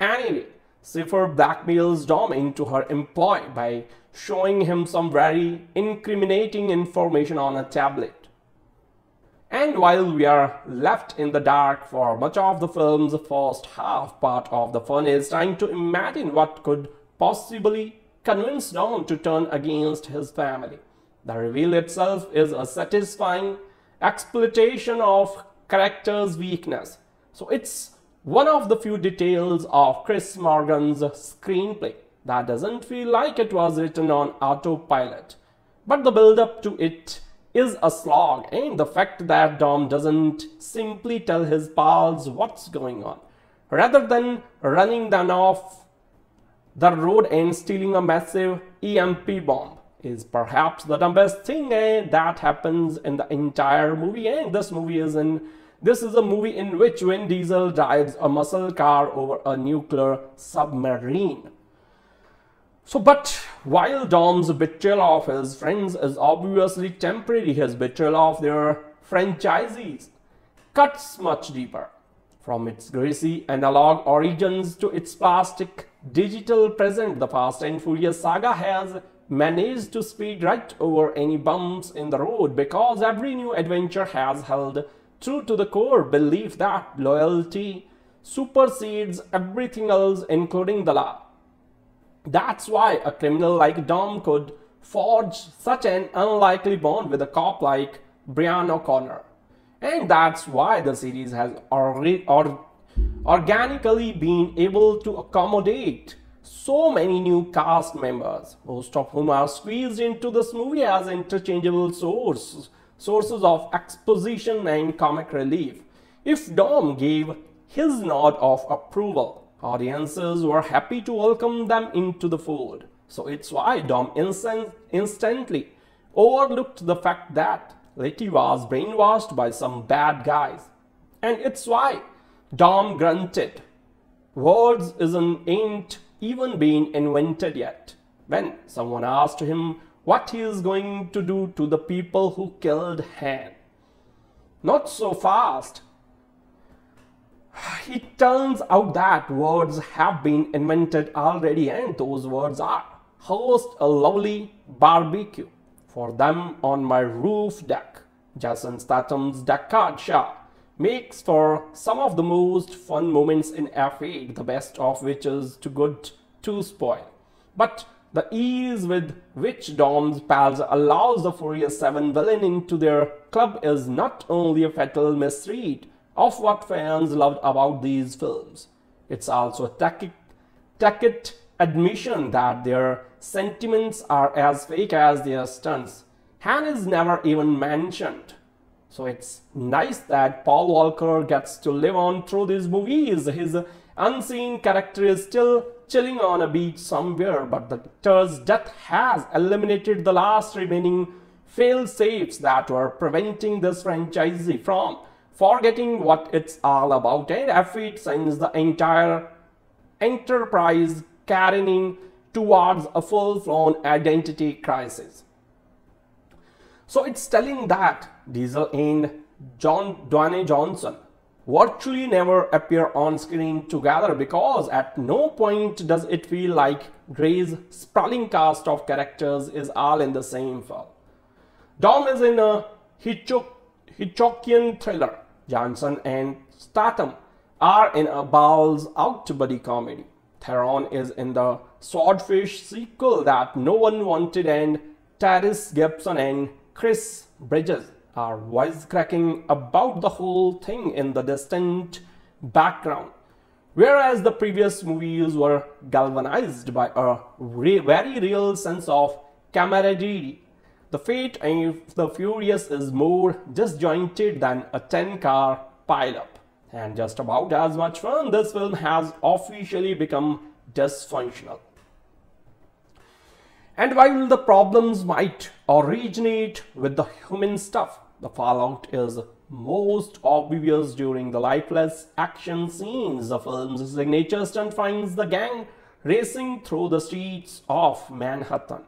Anyway, Cipher blackmails Dom into her employ by showing him some very incriminating information on a tablet. And while we are left in the dark for much of the film's first half, part of the fun is trying to imagine what could possibly convince Dom to turn against his family. The reveal itself is a satisfying exploitation of character's weakness so it's one of the few details of Chris Morgan's screenplay that doesn't feel like it was written on autopilot. But the build-up to it is a slog and the fact that Dom doesn't simply tell his pals what's going on. Rather than running them off the road and stealing a massive EMP bomb is perhaps the dumbest thing eh, that happens in the entire movie and this movie is in this is a movie in which Vin Diesel drives a muscle car over a nuclear submarine. So, but while Dom's betrayal of his friends is obviously temporary, his betrayal of their franchisees cuts much deeper. From its greasy analog origins to its plastic digital present, the Fast and Furious saga has managed to speed right over any bumps in the road because every new adventure has held true to the core belief that loyalty supersedes everything else, including the law. That's why a criminal like Dom could forge such an unlikely bond with a cop like Brian O'Connor. And that's why the series has or or organically been able to accommodate so many new cast members, most of whom are squeezed into this movie as interchangeable sources, sources of exposition and comic relief. If Dom gave his nod of approval, audiences were happy to welcome them into the fold. So it's why Dom instant, instantly overlooked the fact that Letty was brainwashed by some bad guys. And it's why Dom grunted. Words isn't ain't even been invented yet. When someone asked him what he is going to do to the people who killed Han. Not so fast. It turns out that words have been invented already and those words are host a lovely barbecue for them on my roof deck. Jason Statham's Deckard Shaw makes for some of the most fun moments in F8, the best of which is too good to spoil. But the ease with which Dom's pals allows the Furious 7 villain into their club is not only a fatal misread of what fans loved about these films, it's also a tacit, tacit admission that their sentiments are as fake as their stunts. Han is never even mentioned. So it's nice that Paul Walker gets to live on through these movies. His unseen character is still chilling on a beach somewhere, but the Victor's death has eliminated the last remaining fail safes that were preventing this franchise from forgetting what it's all about. And F8 sends the entire enterprise careening towards a full-blown identity crisis. So it's telling that Diesel and John Dwayne Johnson virtually never appear on screen together because at no point does it feel like Gray's sprawling cast of characters is all in the same film. Dom is in a Hitchcock, Hitchcockian thriller. Johnson and Statham are in a balls out buddy comedy. Theron is in the Swordfish sequel that no one wanted and Tyrese Gibson and Chris Bridges are wisecracking about the whole thing in the distant background. Whereas the previous movies were galvanized by a re very real sense of camaraderie, the Fate and the Furious is more disjointed than a 10-car pileup. And just about as much fun, this film has officially become dysfunctional. And while the problems might originate with the human stuff, the fallout is most obvious during the lifeless action scenes. The film's signature stunt finds the gang racing through the streets of Manhattan,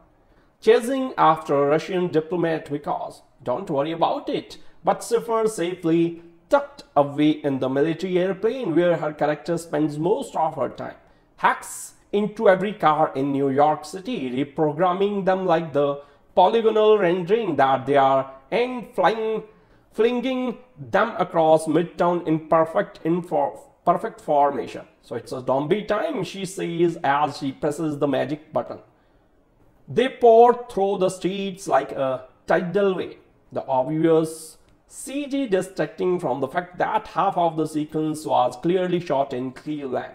chasing after a Russian diplomat because, don't worry about it, but Cipher safely tucked away in the military airplane where her character spends most of her time. Hacks into every car in New York City, reprogramming them like the polygonal rendering that they are and flying, flinging them across midtown in perfect perfect formation. So it's a zombie time, she says as she presses the magic button. They pour through the streets like a tidal wave. The obvious CG distracting from the fact that half of the sequence was clearly shot in Cleveland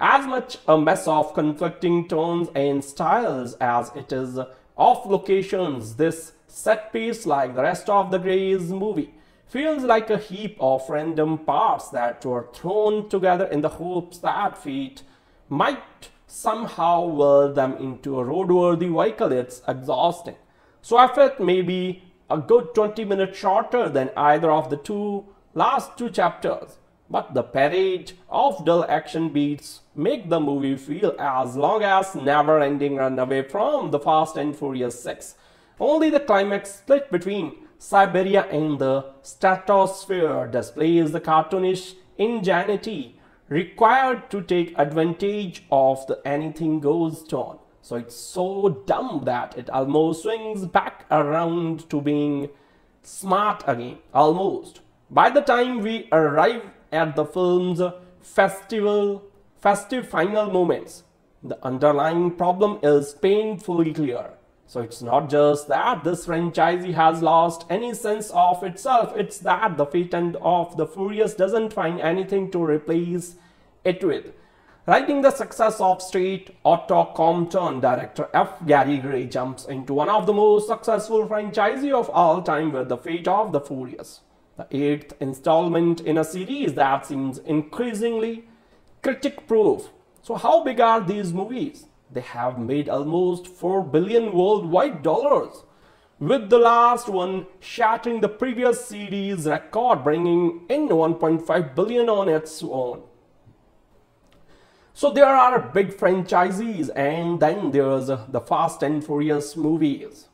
as much a mess of conflicting tones and styles as it is of locations. This set piece, like the rest of the Gray's movie, feels like a heap of random parts that were thrown together in the hopes that feet might somehow whirl them into a roadworthy vehicle. It's exhausting. So I felt maybe a good 20 minutes shorter than either of the two last two chapters. But the parade of dull action beats make the movie feel as long as never-ending run away from the Fast and Furious 6. Only the climax split between Siberia and the stratosphere displays the cartoonish ingenuity required to take advantage of the anything goes tone. So it's so dumb that it almost swings back around to being smart again, almost. By the time we arrive at the film's festival, festive final moments. The underlying problem is painfully clear. So it's not just that this franchisee has lost any sense of itself, it's that the Fate of the Furious doesn't find anything to replace it with. Writing the success of Straight Outta Compton, director F. Gary Gray jumps into one of the most successful franchises of all time with the Fate of the Furious. The eighth installment in a series that seems increasingly critic-proof. So how big are these movies? They have made almost 4 billion worldwide dollars, with the last one shattering the previous series record, bringing in 1.5 billion on its own. So there are big franchises and then there's uh, the Fast and Furious movies,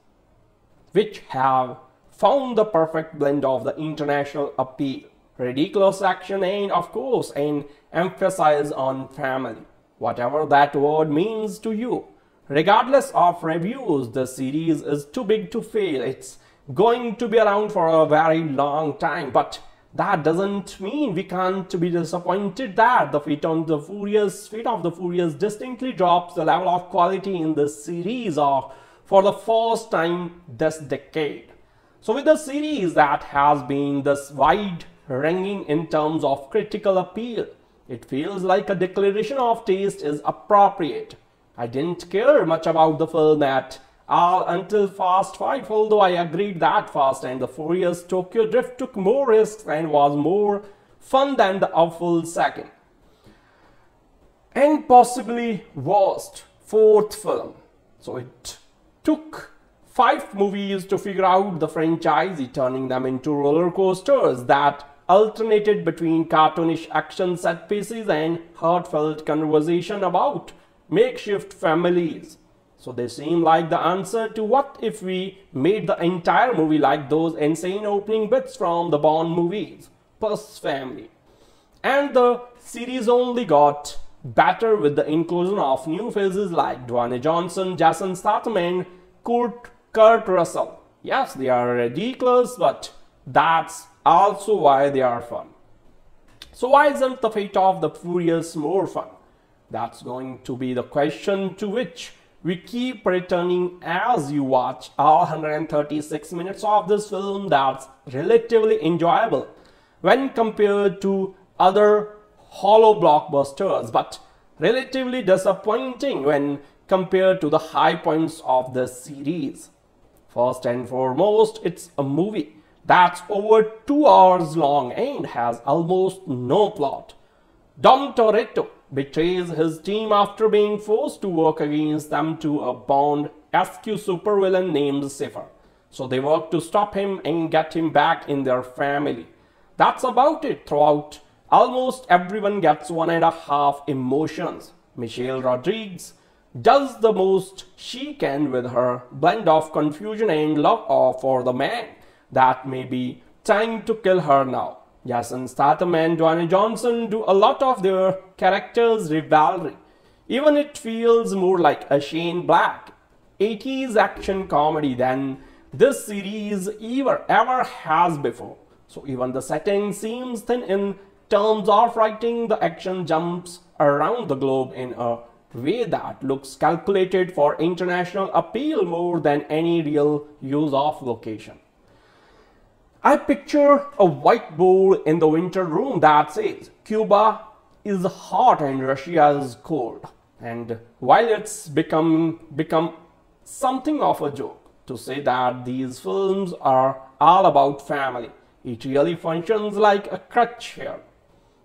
which have found the perfect blend of the international appeal, ridiculous action and of course an emphasis on family whatever that word means to you. Regardless of reviews, the series is too big to fail. It's going to be around for a very long time, but that doesn't mean we can't be disappointed that the Fate of the Furious, Fate of the Furious distinctly drops the level of quality in the series of for the first time this decade. So with the series that has been this wide ranging in terms of critical appeal, it feels like a declaration of taste is appropriate. I didn't care much about the film at all until Fast 5, although I agreed that Fast and the Furious Tokyo Drift took more risks and was more fun than the awful second. And possibly worst, fourth film. So it took five movies to figure out the franchise, turning them into roller coasters that alternated between cartoonish action set pieces and heartfelt conversation about makeshift families. So they seem like the answer to what if we made the entire movie like those insane opening bits from the Bond movies, plus family. And the series only got better with the inclusion of new faces like Dwayne Johnson, Jason Statham and Kurt, Kurt Russell. Yes, they are ridiculous, but that's also why they are fun. So why isn't the fate of the Furious more fun? That's going to be the question to which we keep returning as you watch all 136 minutes of this film that's relatively enjoyable when compared to other hollow blockbusters but relatively disappointing when compared to the high points of the series. First and foremost, it's a movie that's over two hours long and has almost no plot. Dom Toretto betrays his team after being forced to work against them to a Bond-esque supervillain named Cipher. So they work to stop him and get him back in their family. That's about it throughout. Almost everyone gets one and a half emotions. Michelle Rodriguez does the most she can with her blend of confusion and love for the man that may be trying to kill her now. Jason Statham and Dwayne Johnson do a lot of their characters' rivalry. Even it feels more like a Shane Black 80s action comedy than this series ever ever has before. So even the setting seems thin in terms of writing the action jumps around the globe in a way that looks calculated for international appeal more than any real use of location. I picture a white bowl in the winter room that says Cuba is hot and Russia is cold. And while it's become become something of a joke to say that these films are all about family, it really functions like a crutch here.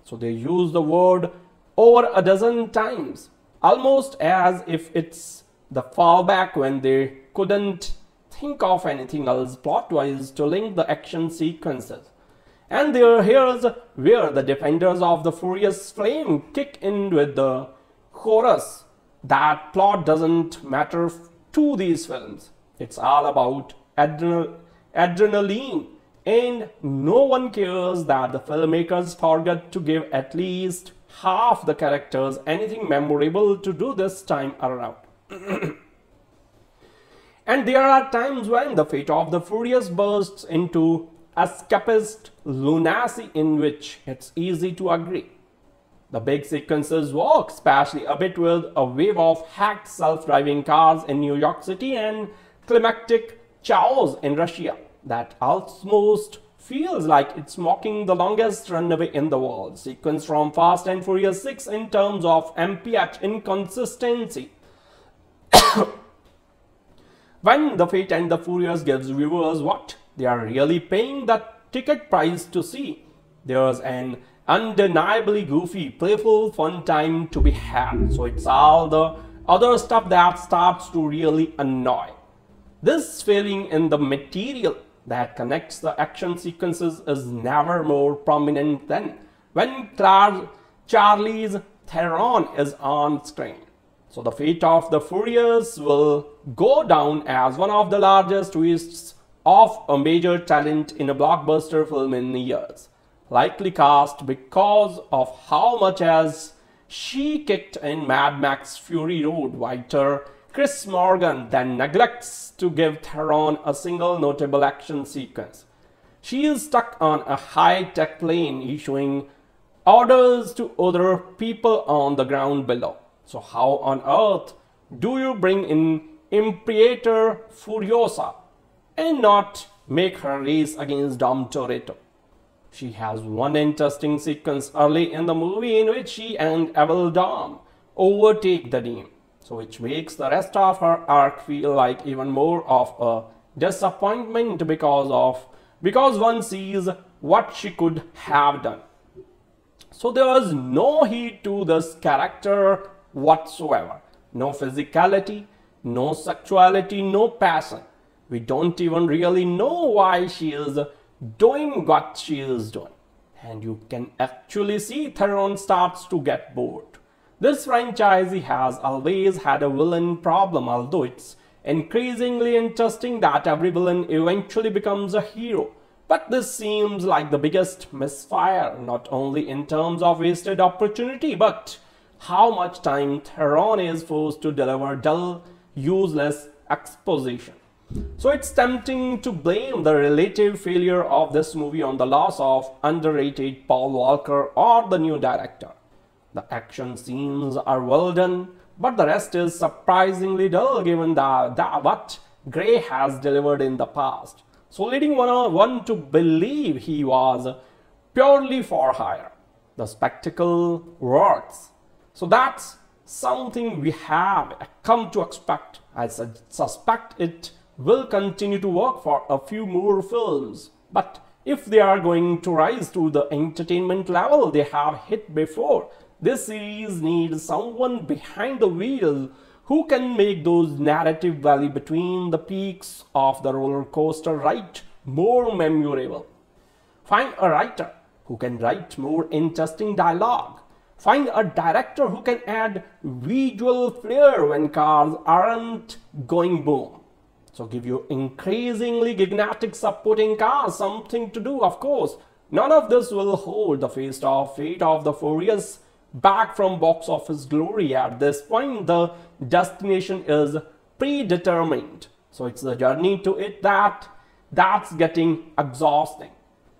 So they use the word over a dozen times, almost as if it's the fallback when they couldn't think of anything else plot-wise to link the action sequences. And there, here's where the defenders of the Furious Flame kick in with the chorus that plot doesn't matter to these films. It's all about adrenal adrenaline and no one cares that the filmmakers forget to give at least half the characters anything memorable to do this time around. And there are times when the fate of the Furious bursts into escapist lunacy in which it's easy to agree. The big sequences work, especially a bit with a wave of hacked self-driving cars in New York City and climactic chaos in Russia that almost feels like it's mocking the longest runway in the world. Sequence from Fast and Furious 6 in terms of MPH inconsistency. When the Fate and the Furious gives viewers what they are really paying the ticket price to see. There's an undeniably goofy, playful, fun time to be had. So it's all the other stuff that starts to really annoy. This failing in the material that connects the action sequences is never more prominent than when Clar Charlize Theron is on screen. So the fate of the Furious will go down as one of the largest twists of a major talent in a blockbuster film in years. Likely cast because of how much as she kicked in Mad Max Fury Road writer Chris Morgan then neglects to give Theron a single notable action sequence. She is stuck on a high-tech plane issuing orders to other people on the ground below. So how on earth do you bring in Imperator Furiosa and not make her race against Dom Toretto. She has one interesting sequence early in the movie in which she and Evil Dom overtake the team, so which makes the rest of her arc feel like even more of a disappointment because of because one sees what she could have done. So there was no heat to this character whatsoever. No physicality, no sexuality, no passion. We don't even really know why she is doing what she is doing. And you can actually see Theron starts to get bored. This franchise has always had a villain problem, although it's increasingly interesting that every villain eventually becomes a hero. But this seems like the biggest misfire, not only in terms of wasted opportunity, but how much time Theron is forced to deliver dull, useless exposition. So it's tempting to blame the relative failure of this movie on the loss of underrated Paul Walker or the new director. The action scenes are well done, but the rest is surprisingly dull given the, the, what Gray has delivered in the past. So leading one, one to believe he was purely for hire. The spectacle works. So that's something we have come to expect. I suspect it will continue to work for a few more films. But if they are going to rise to the entertainment level they have hit before, this series needs someone behind the wheel who can make those narrative valley between the peaks of the roller coaster ride more memorable. Find a writer who can write more interesting dialogue. Find a director who can add visual flair when cars aren't going boom. So give you increasingly gigantic supporting cars something to do, of course. None of this will hold the fate of fate of the Furious back from box office glory. At this point, the destination is predetermined. So it's the journey to it that that's getting exhausting.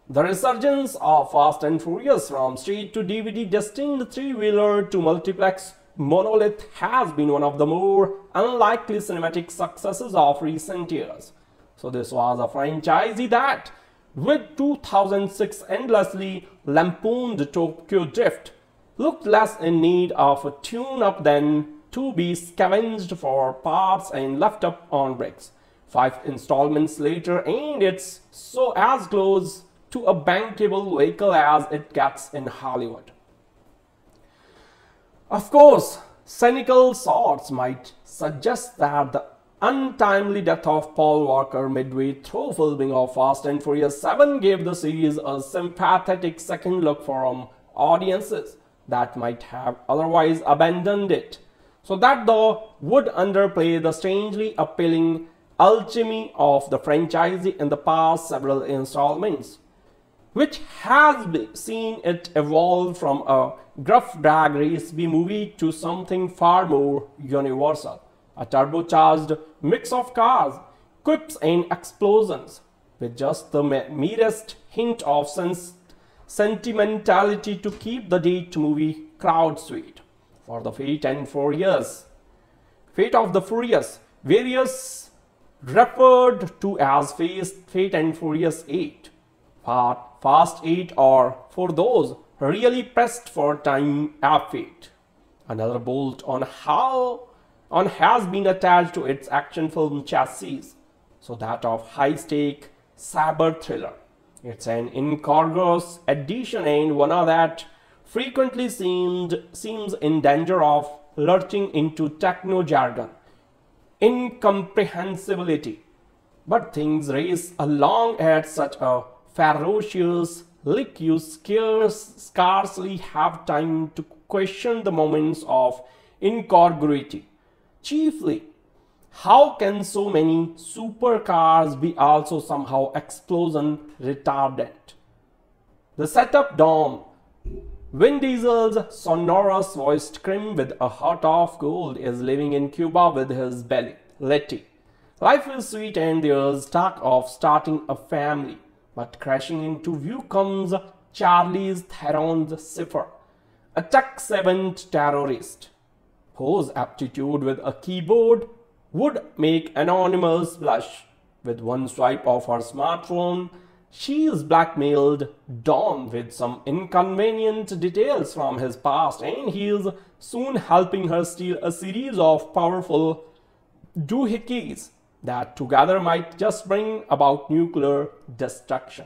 The resurgence of Fast and Furious from straight to DVD destined three-wheeler to multiplex Monolith has been one of the more unlikely cinematic successes of recent years. So this was a franchise that, with 2006 endlessly lampooned Tokyo Drift, looked less in need of a tune-up than to be scavenged for parts and left up on bricks. Five installments later and it's so as close to a bankable vehicle as it gets in Hollywood. Of course, cynical thoughts might suggest that the untimely death of Paul Walker midway through filming of Fast and Furious 7 gave the series a sympathetic second look from audiences that might have otherwise abandoned it. So that though would underplay the strangely appealing alchemy of the franchise in the past several installments which has seen it evolve from a gruff drag race B movie to something far more universal. A turbocharged mix of cars, quips and explosions, with just the merest hint of sens sentimentality to keep the date movie crowd sweet. For the Fate and Furious. Fate of the Furious, various referred to as Fate and Furious 8, Fast 8 or for those really pressed for time F8. Another bolt on how on has been attached to its action film chassis, so that of high-stake cyber thriller. It's an incongruous addition and one that frequently seemed, seems in danger of lurching into techno jargon, incomprehensibility. But things race along at such a ferocious lick you scarce, scarcely have time to question the moments of incongruity. Chiefly, how can so many supercars be also somehow explosion retardant? The setup Dom. Vin Diesel's sonorous voiced Krim with a heart of gold is living in Cuba with his belly, Letty. Life is sweet and there's talk of starting a family. But crashing into view comes Charlize Theron's Cipher, a tech-savant terrorist whose aptitude with a keyboard would make Anonymous blush. With one swipe of her smartphone, she is blackmailed Dom with some inconvenient details from his past and he is soon helping her steal a series of powerful doohickeys that together might just bring about nuclear destruction.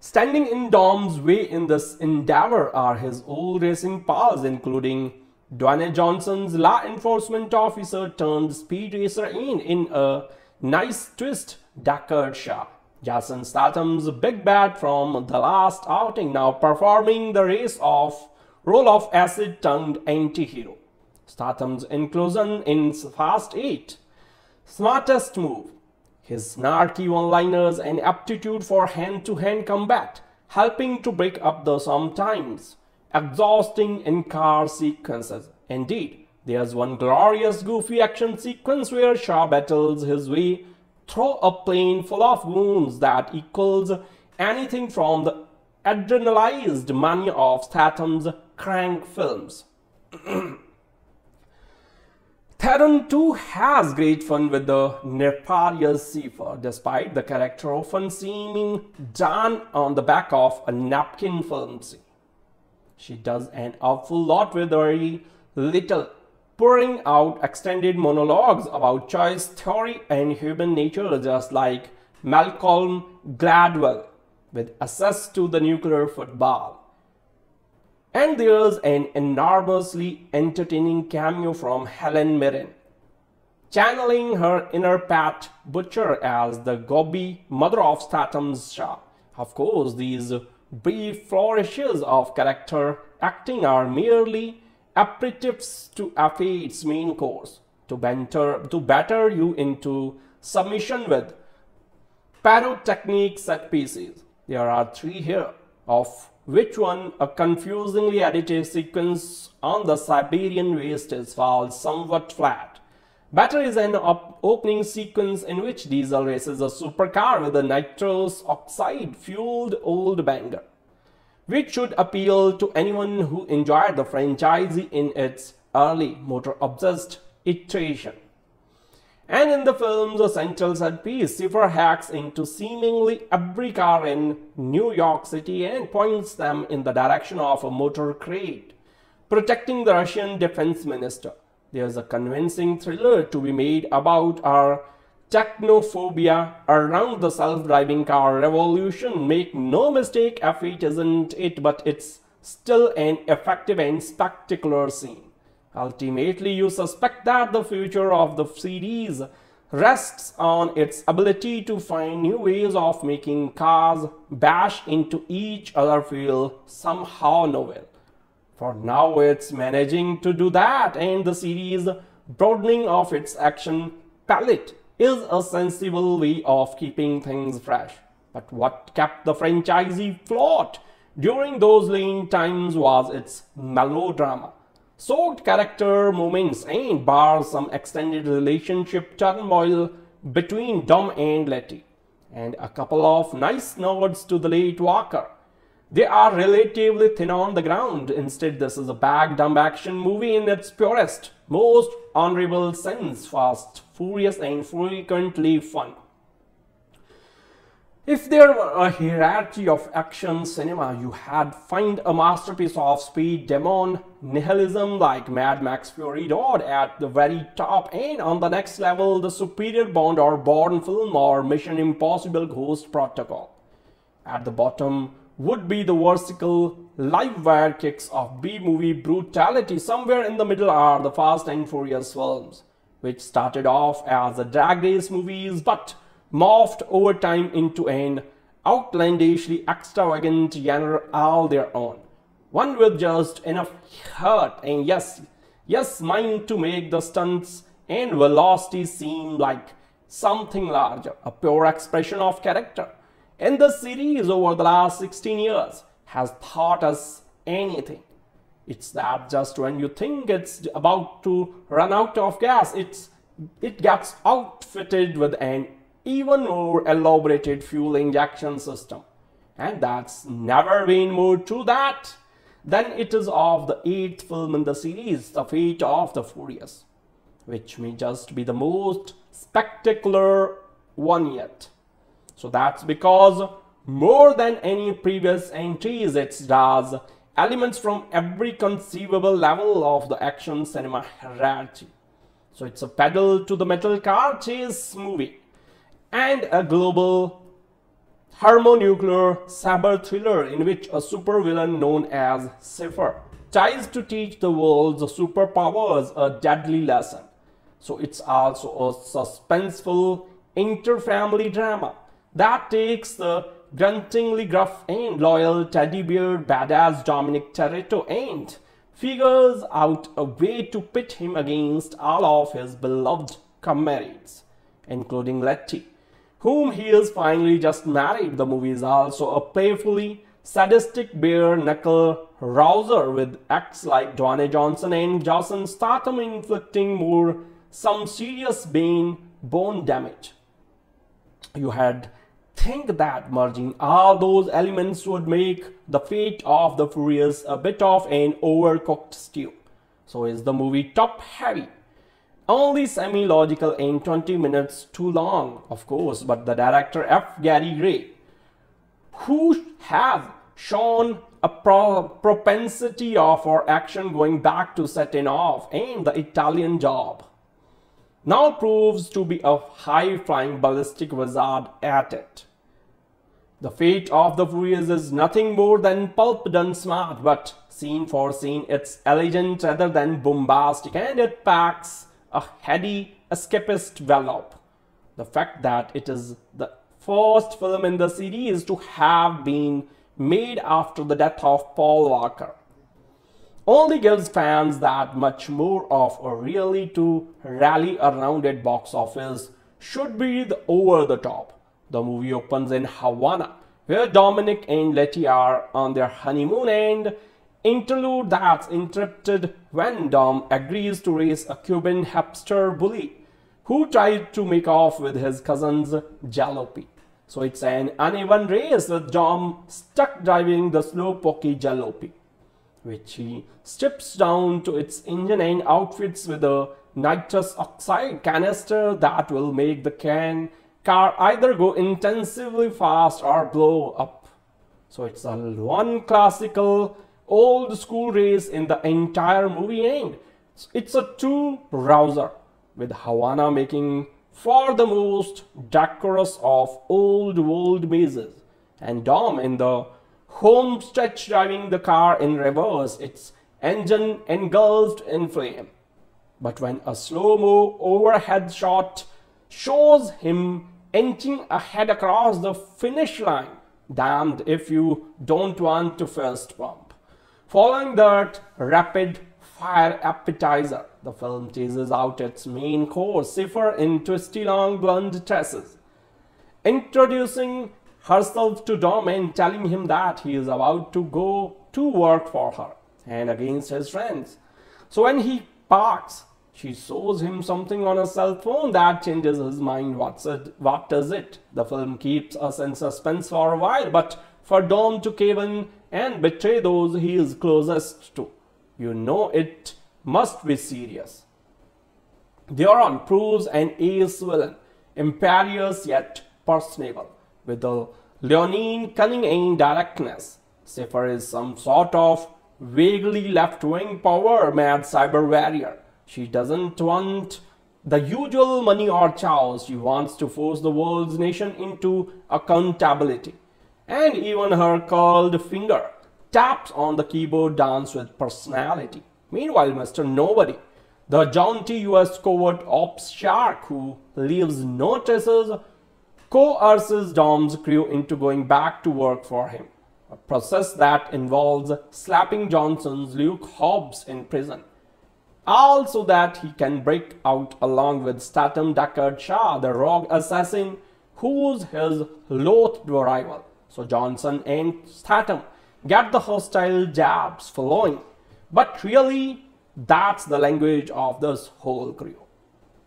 Standing in Dom's way in this endeavor are his old racing pals including Dwayne Johnson's law enforcement officer turned speed racer in in a nice twist Shaw. Jason Statham's big bad from the last outing now performing the race of role of acid-tongued anti-hero. Statham's inclusion in Fast 8. Smartest move. His snarky one-liners and aptitude for hand-to-hand -hand combat, helping to break up the sometimes exhausting in-car sequences. Indeed, there's one glorious goofy action sequence where Shaw battles his way through a plane full of wounds that equals anything from the adrenalized mania of Statham's crank films. Theron too has great fun with the nefarious Cipher, despite the character often seeming done on the back of a napkin scene. She does an awful lot with very little, pouring out extended monologues about choice theory and human nature just like Malcolm Gladwell with access to the nuclear football. And there's an enormously entertaining cameo from Helen Mirren, channeling her inner Pat Butcher as the gobby mother of Statham's Shaw. Of course, these brief flourishes of character acting are merely aperitifs to F8's main course to batter, to batter you into submission with pyrotechnic set pieces. There are three here, of which one a confusingly edited sequence on the Siberian wastes falls somewhat flat. Better is an opening sequence in which Diesel races a supercar with a nitrous oxide fueled old banger, which should appeal to anyone who enjoyed the franchise in its early motor obsessed iteration. And in the film, the central set piece, Cipher hacks into seemingly every car in New York City and points them in the direction of a motor crate, protecting the Russian defense minister. There's a convincing thriller to be made about our technophobia around the self-driving car revolution. Make no mistake, F8 isn't it, but it's still an effective and spectacular scene. Ultimately, you suspect that the future of the series rests on its ability to find new ways of making cars bash into each other feel somehow novel. For now, it's managing to do that, and the series broadening of its action palette is a sensible way of keeping things fresh. But what kept the franchise afloat during those lean times was its melodrama. Soaked character moments and bar some extended relationship turmoil between Dom and Letty, and a couple of nice nods to the late Walker they are relatively thin on the ground. Instead, this is a bag dumb action movie in its purest, most honorable sense, fast, furious, and frequently fun. If there were a hierarchy of action cinema, you had find a masterpiece of speed, demon, nihilism like Mad Max Fury Road at the very top and on the next level the superior Bond or Bourne film or Mission Impossible Ghost Protocol. At the bottom would be the vertical live wire kicks of B-movie brutality. Somewhere in the middle are the Fast and Furious films, which started off as a drag race movies but morphed over time into an outlandishly extravagant genre all their own. One with just enough heart and yes, yes, mind to make the stunts and velocity seem like something larger, a pure expression of character. And the series over the last 16 years has taught us anything. It's that just when you think it's about to run out of gas, it's, it gets outfitted with an even more elaborated fuel injection system. And that's never been more to that than it is of the eighth film in the series, The Fate of the Furious, which may just be the most spectacular one yet. So that's because more than any previous entries, it does elements from every conceivable level of the action cinema hierarchy. So it's a pedal to the metal car chase movie and a global thermonuclear cyber thriller in which a supervillain known as Cipher tries to teach the world's superpowers a deadly lesson. So it's also a suspenseful inter-family drama that takes the gruntingly gruff and loyal teddy bear badass Dominic Toretto and figures out a way to pit him against all of his beloved comrades, including Letty whom he is finally just married. The movie is also a playfully sadistic bare knuckle rouser with acts like Dwayne Johnson and Jason Statham inflicting more some serious bane bone damage. You had think that merging all those elements would make the fate of the Furious a bit of an overcooked stew. So is the movie top heavy? Only semi-logical and 20 minutes too long, of course, but the director F. Gary Gray, who has shown a pro propensity of our action going back to Set It Off and the Italian job, now proves to be a high-flying ballistic wizard at it. The fate of the Furious is nothing more than pulp done smart, but scene for scene it's elegant rather than bombastic and it packs a heady escapist valve. The fact that it is the first film in the series to have been made after the death of Paul Walker only gives fans that much more of a really to rally around at box office should be the over the top. The movie opens in Havana, where Dominic and Letty are on their honeymoon and interlude that's interrupted when Dom agrees to race a Cuban hipster bully who tried to make off with his cousin's jalopy. So it's an uneven race with Dom stuck driving the slow pokey jalopy, which he strips down to its engine and outfits with a nitrous oxide canister that will make the can car either go intensively fast or blow up. So it's a one classical old school race in the entire movie and it's a two browser with Havana making for the most decorous of old world mazes and Dom in the home stretch driving the car in reverse, its engine engulfed in flame. But when a slow-mo overhead shot shows him inching ahead across the finish line, damned if you don't want to first pump. Following that rapid fire appetizer, the film chases out its main course, Cipher in twisty long blonde tresses, introducing herself to Dom and telling him that he is about to go to work for her and against his friends. So when he parks, she shows him something on a cell phone that changes his mind. What's it? What is it? The film keeps us in suspense for a while, but for Dom to cave in and betray those he is closest to. You know it must be serious. Theron proves an ace villain, imperious yet personable, with a leonine cunning and directness. Cipher is some sort of vaguely left-wing power mad cyber warrior. She doesn't want the usual money or chows. She wants to force the world's nation into accountability. And even her curled finger taps on the keyboard dance with personality. Meanwhile, Mr. Nobody, the jaunty US covert ops shark who leaves no traces, coerces Dom's crew into going back to work for him. A process that involves slapping Johnson's Luke Hobbs in prison all so that he can break out along with Statham Deckard Shaw, the rogue assassin, who's his loathed rival. So Johnson and Statham get the hostile jabs flowing. But really, that's the language of this whole crew.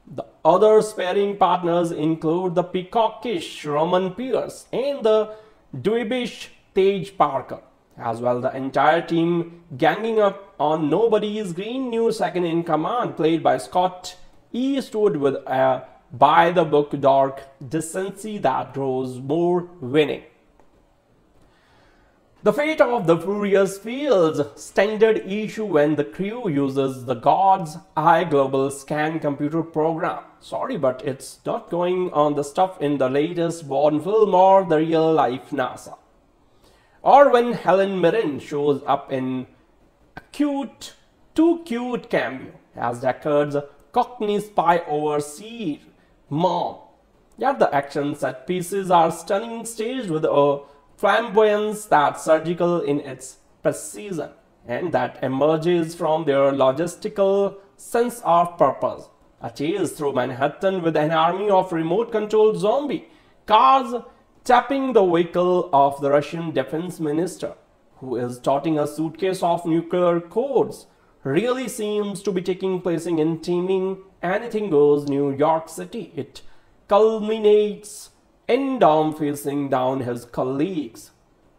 The other sparring partners include the peacockish Roman Pierce and the dweebish Tej Parker as well the entire team ganging up on nobody's green new second in command played by Scott Eastwood with a by the book dark decency that grows more winning. The fate of the Furious feels standard issue when the crew uses the God's Eye Global Scan computer program. Sorry, but it's not going on the stuff in the latest Bond film or the real life NASA or when Helen Mirren shows up in a cute, too cute cameo as Deckard's Cockney spy overseer mom. Yet the action set pieces are stunning staged with a flamboyance that's surgical in its precision and that emerges from their logistical sense of purpose. A chase through Manhattan with an army of remote controlled zombie cars tapping the vehicle of the Russian defense minister, who is toting a suitcase of nuclear codes, really seems to be taking place in teeming anything goes New York City. It culminates in Dom facing down his colleagues,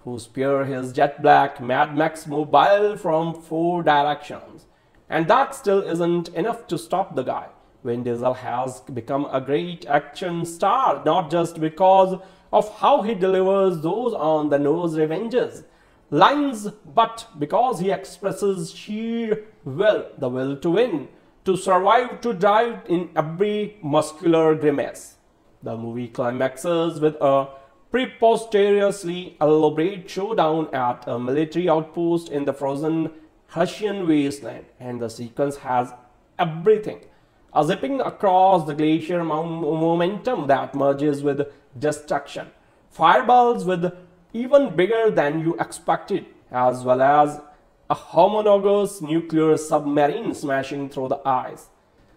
who spear his jet black Mad Max mobile from four directions. And that still isn't enough to stop the guy. Vin Diesel has become a great action star, not just because of how he delivers those on the nose revenges lines, but because he expresses sheer will, the will to win, to survive, to drive in every muscular grimace. The movie climaxes with a preposterously elaborate showdown at a military outpost in the frozen Russian wasteland, and the sequence has everything. A zipping across the glacier momentum that merges with destruction. Fireballs with even bigger than you expected, as well as a homologous nuclear submarine smashing through the ice.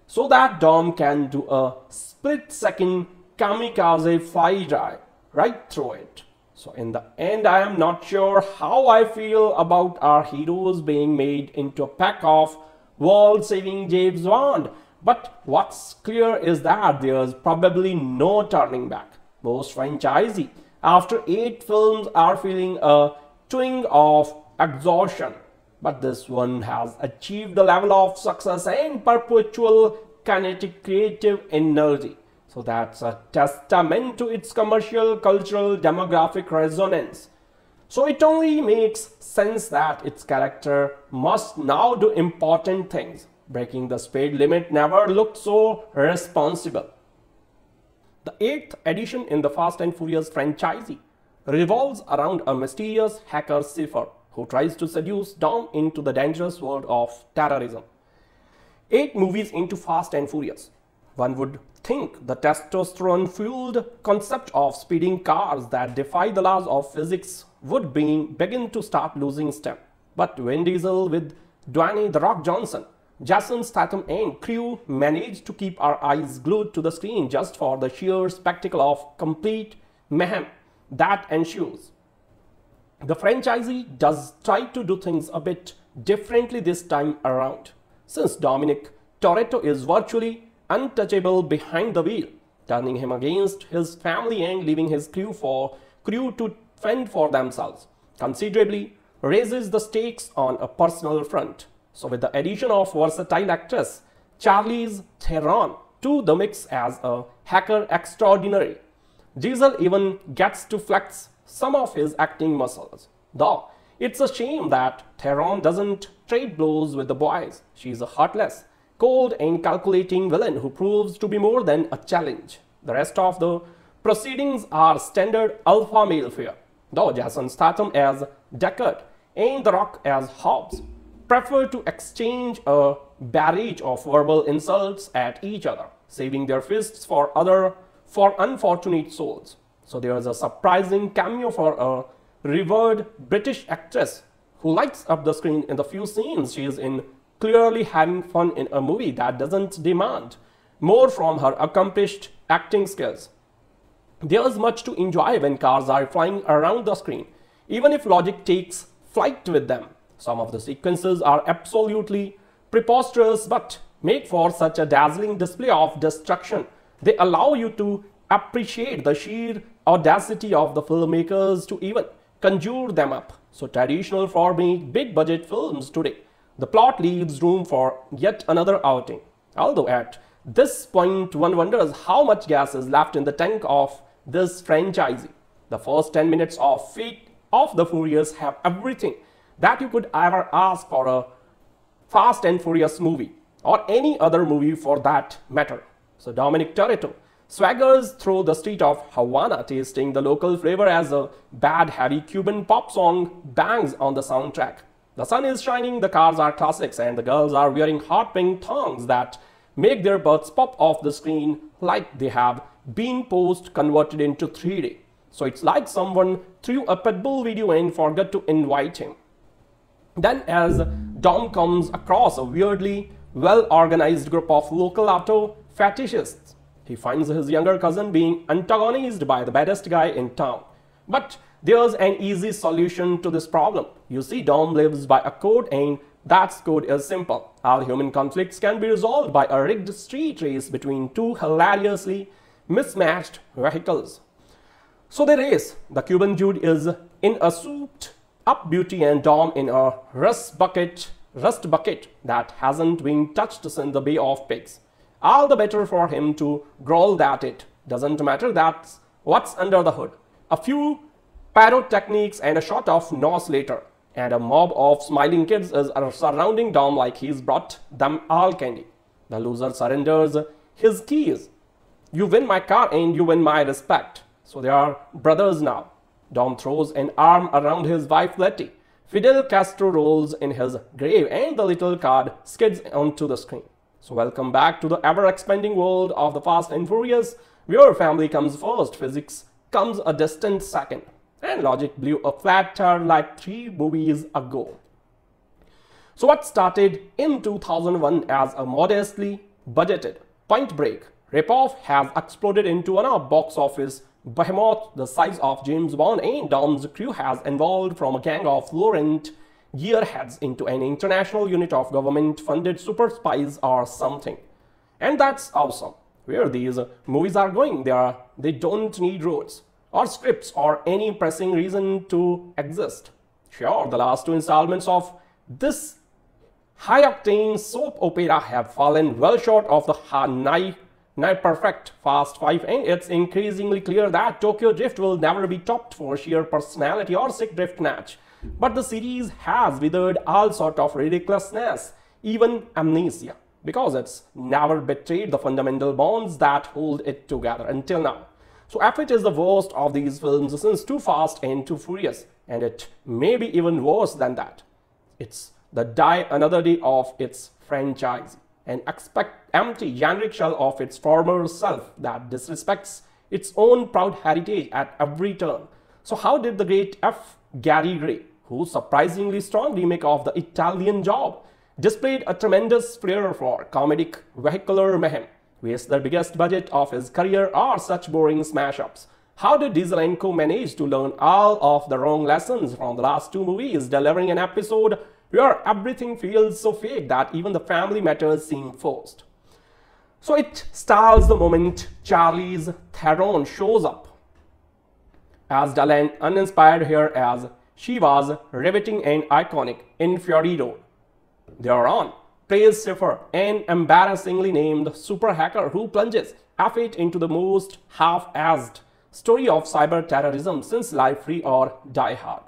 So that Dom can do a split second kamikaze drive right through it. So in the end, I am not sure how I feel about our heroes being made into a pack of world-saving James Bond. But what's clear is that there's probably no turning back most franchisee after eight films are feeling a twinge of exhaustion. But this one has achieved the level of success and perpetual kinetic creative energy. So that's a testament to its commercial, cultural, demographic resonance. So it only makes sense that its character must now do important things. Breaking the speed limit never looked so responsible. The eighth edition in the Fast and Furious franchise revolves around a mysterious hacker Cipher who tries to seduce Dom into the dangerous world of terrorism. Eight movies into Fast and Furious. One would think the testosterone-fueled concept of speeding cars that defy the laws of physics would begin to start losing steam. But Vin Diesel with Dwayne The Rock Johnson Jason Statham and crew managed to keep our eyes glued to the screen just for the sheer spectacle of complete mayhem that ensues. The franchisee does try to do things a bit differently this time around, since Dominic Toretto is virtually untouchable behind the wheel, turning him against his family and leaving his crew for crew to fend for themselves, considerably raises the stakes on a personal front. So with the addition of versatile actress Charlize Theron to the mix as a hacker extraordinary, Diesel even gets to flex some of his acting muscles. Though it's a shame that Theron doesn't trade blows with the boys. She's a heartless, cold and calculating villain who proves to be more than a challenge. The rest of the proceedings are standard alpha male fare, though Jason Statham as Deckard and The Rock as Hobbs prefer to exchange a barrage of verbal insults at each other, saving their fists for other for unfortunate souls. So there's a surprising cameo for a revered British actress who lights up the screen in the few scenes she is in, clearly having fun in a movie that doesn't demand more from her accomplished acting skills. There's much to enjoy when cars are flying around the screen, even if logic takes flight with them. Some of the sequences are absolutely preposterous but make for such a dazzling display of destruction. They allow you to appreciate the sheer audacity of the filmmakers to even conjure them up. So traditional for me, big budget films today, the plot leaves room for yet another outing. Although at this point one wonders how much gas is left in the tank of this franchise. The first 10 minutes of Fate of the Furious have everything that you could ever ask for a Fast and Furious movie or any other movie for that matter. So Dominic Toretto swaggers through the street of Havana tasting the local flavor as a bad heavy Cuban pop song bangs on the soundtrack. The sun is shining, the cars are classics and the girls are wearing hot pink thongs that make their butts pop off the screen like they have been post converted into 3D. So it's like someone threw a Pitbull video and forgot to invite him. Then as Dom comes across a weirdly well-organized group of local auto fetishists, he finds his younger cousin being antagonized by the baddest guy in town. But there's an easy solution to this problem. You see, Dom lives by a code and that code is simple. All human conflicts can be resolved by a rigged street race between two hilariously mismatched vehicles. So they race. The Cuban dude is in a souped up Beauty and Dom in a rust bucket, rust bucket that hasn't been touched since the Bay of Pigs. All the better for him to growl that it doesn't matter that's what's under the hood. A few pyrotechnics and a shot of nose later, and a mob of smiling kids is surrounding Dom like he's brought them all candy. The loser surrenders his keys. You win my car and you win my respect. So they are brothers now. Dom throws an arm around his wife Letty. Fidel Castro rolls in his grave and the little card skids onto the screen. So welcome back to the ever-expanding world of the Fast and Furious, Your family comes first, physics comes a distant second, and logic blew a flat tire like three movies ago. So what started in 2001 as a modestly budgeted Point Break ripoff has exploded into a box office behemoth the size of James Bond and Dom's crew has evolved from a gang of Laurent gearheads into an international unit of government-funded super spies or something. And that's awesome. Where these movies are going, they, are, they don't need roads or scripts or any pressing reason to exist. Sure, the last two installments of this high-octane soap opera have fallen well short of the high not perfect Fast 5 and it's increasingly clear that Tokyo Drift will never be topped for sheer personality or sick drift match. But the series has withered all sort of ridiculousness, even amnesia, because it's never betrayed the fundamental bonds that hold it together until now. So F8 is the worst of these films since Too Fast and Too Furious, and it may be even worse than that. It's the die another day of its franchise and expect empty generic shell of its former self that disrespects its own proud heritage at every turn. So how did the great F. Gary Gray, whose surprisingly strong remake of the Italian Job displayed a tremendous flair for comedic vehicular mayhem, waste the biggest budget of his career or such boring smash-ups? How did Diesel & Co manage to learn all of the wrong lessons from the last two movies, delivering an episode where everything feels so fake that even the family matters seem forced. So it stalls the moment Charlize Theron shows up. as dull and uninspired here as she was riveting and iconic in Fury Road. Theron, praised Cipher, an embarrassingly named super hacker who plunges F8 into the most half-assed story of cyber terrorism since Live Free or Die Hard.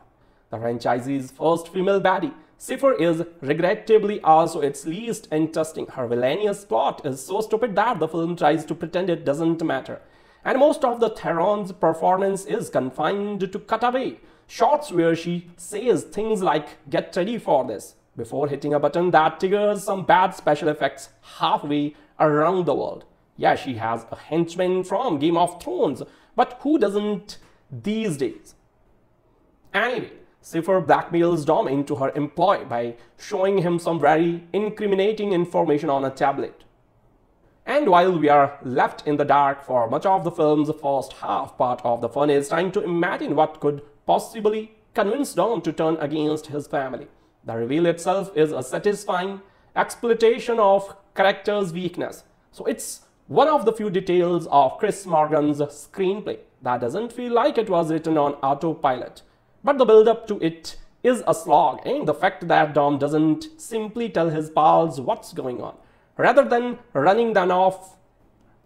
The franchise's first female baddie, Cipher is regrettably also its least interesting. Her villainous plot is so stupid that the film tries to pretend it doesn't matter. And most of the Theron's performance is confined to cutaway shots where she says things like, get ready for this, before hitting a button that triggers some bad special effects halfway around the world. Yeah, she has a henchman from Game of Thrones, but who doesn't these days? Anyway, Cipher blackmails Dom into her employ by showing him some very incriminating information on a tablet. And while we are left in the dark for much of the film's first half, part of the fun is trying to imagine what could possibly convince Dom to turn against his family. The reveal itself is a satisfying exploitation of character's weakness. So it's one of the few details of Chris Morgan's screenplay that doesn't feel like it was written on autopilot. But the build-up to it is a slog, and the fact that Dom doesn't simply tell his pals what's going on, rather than running them off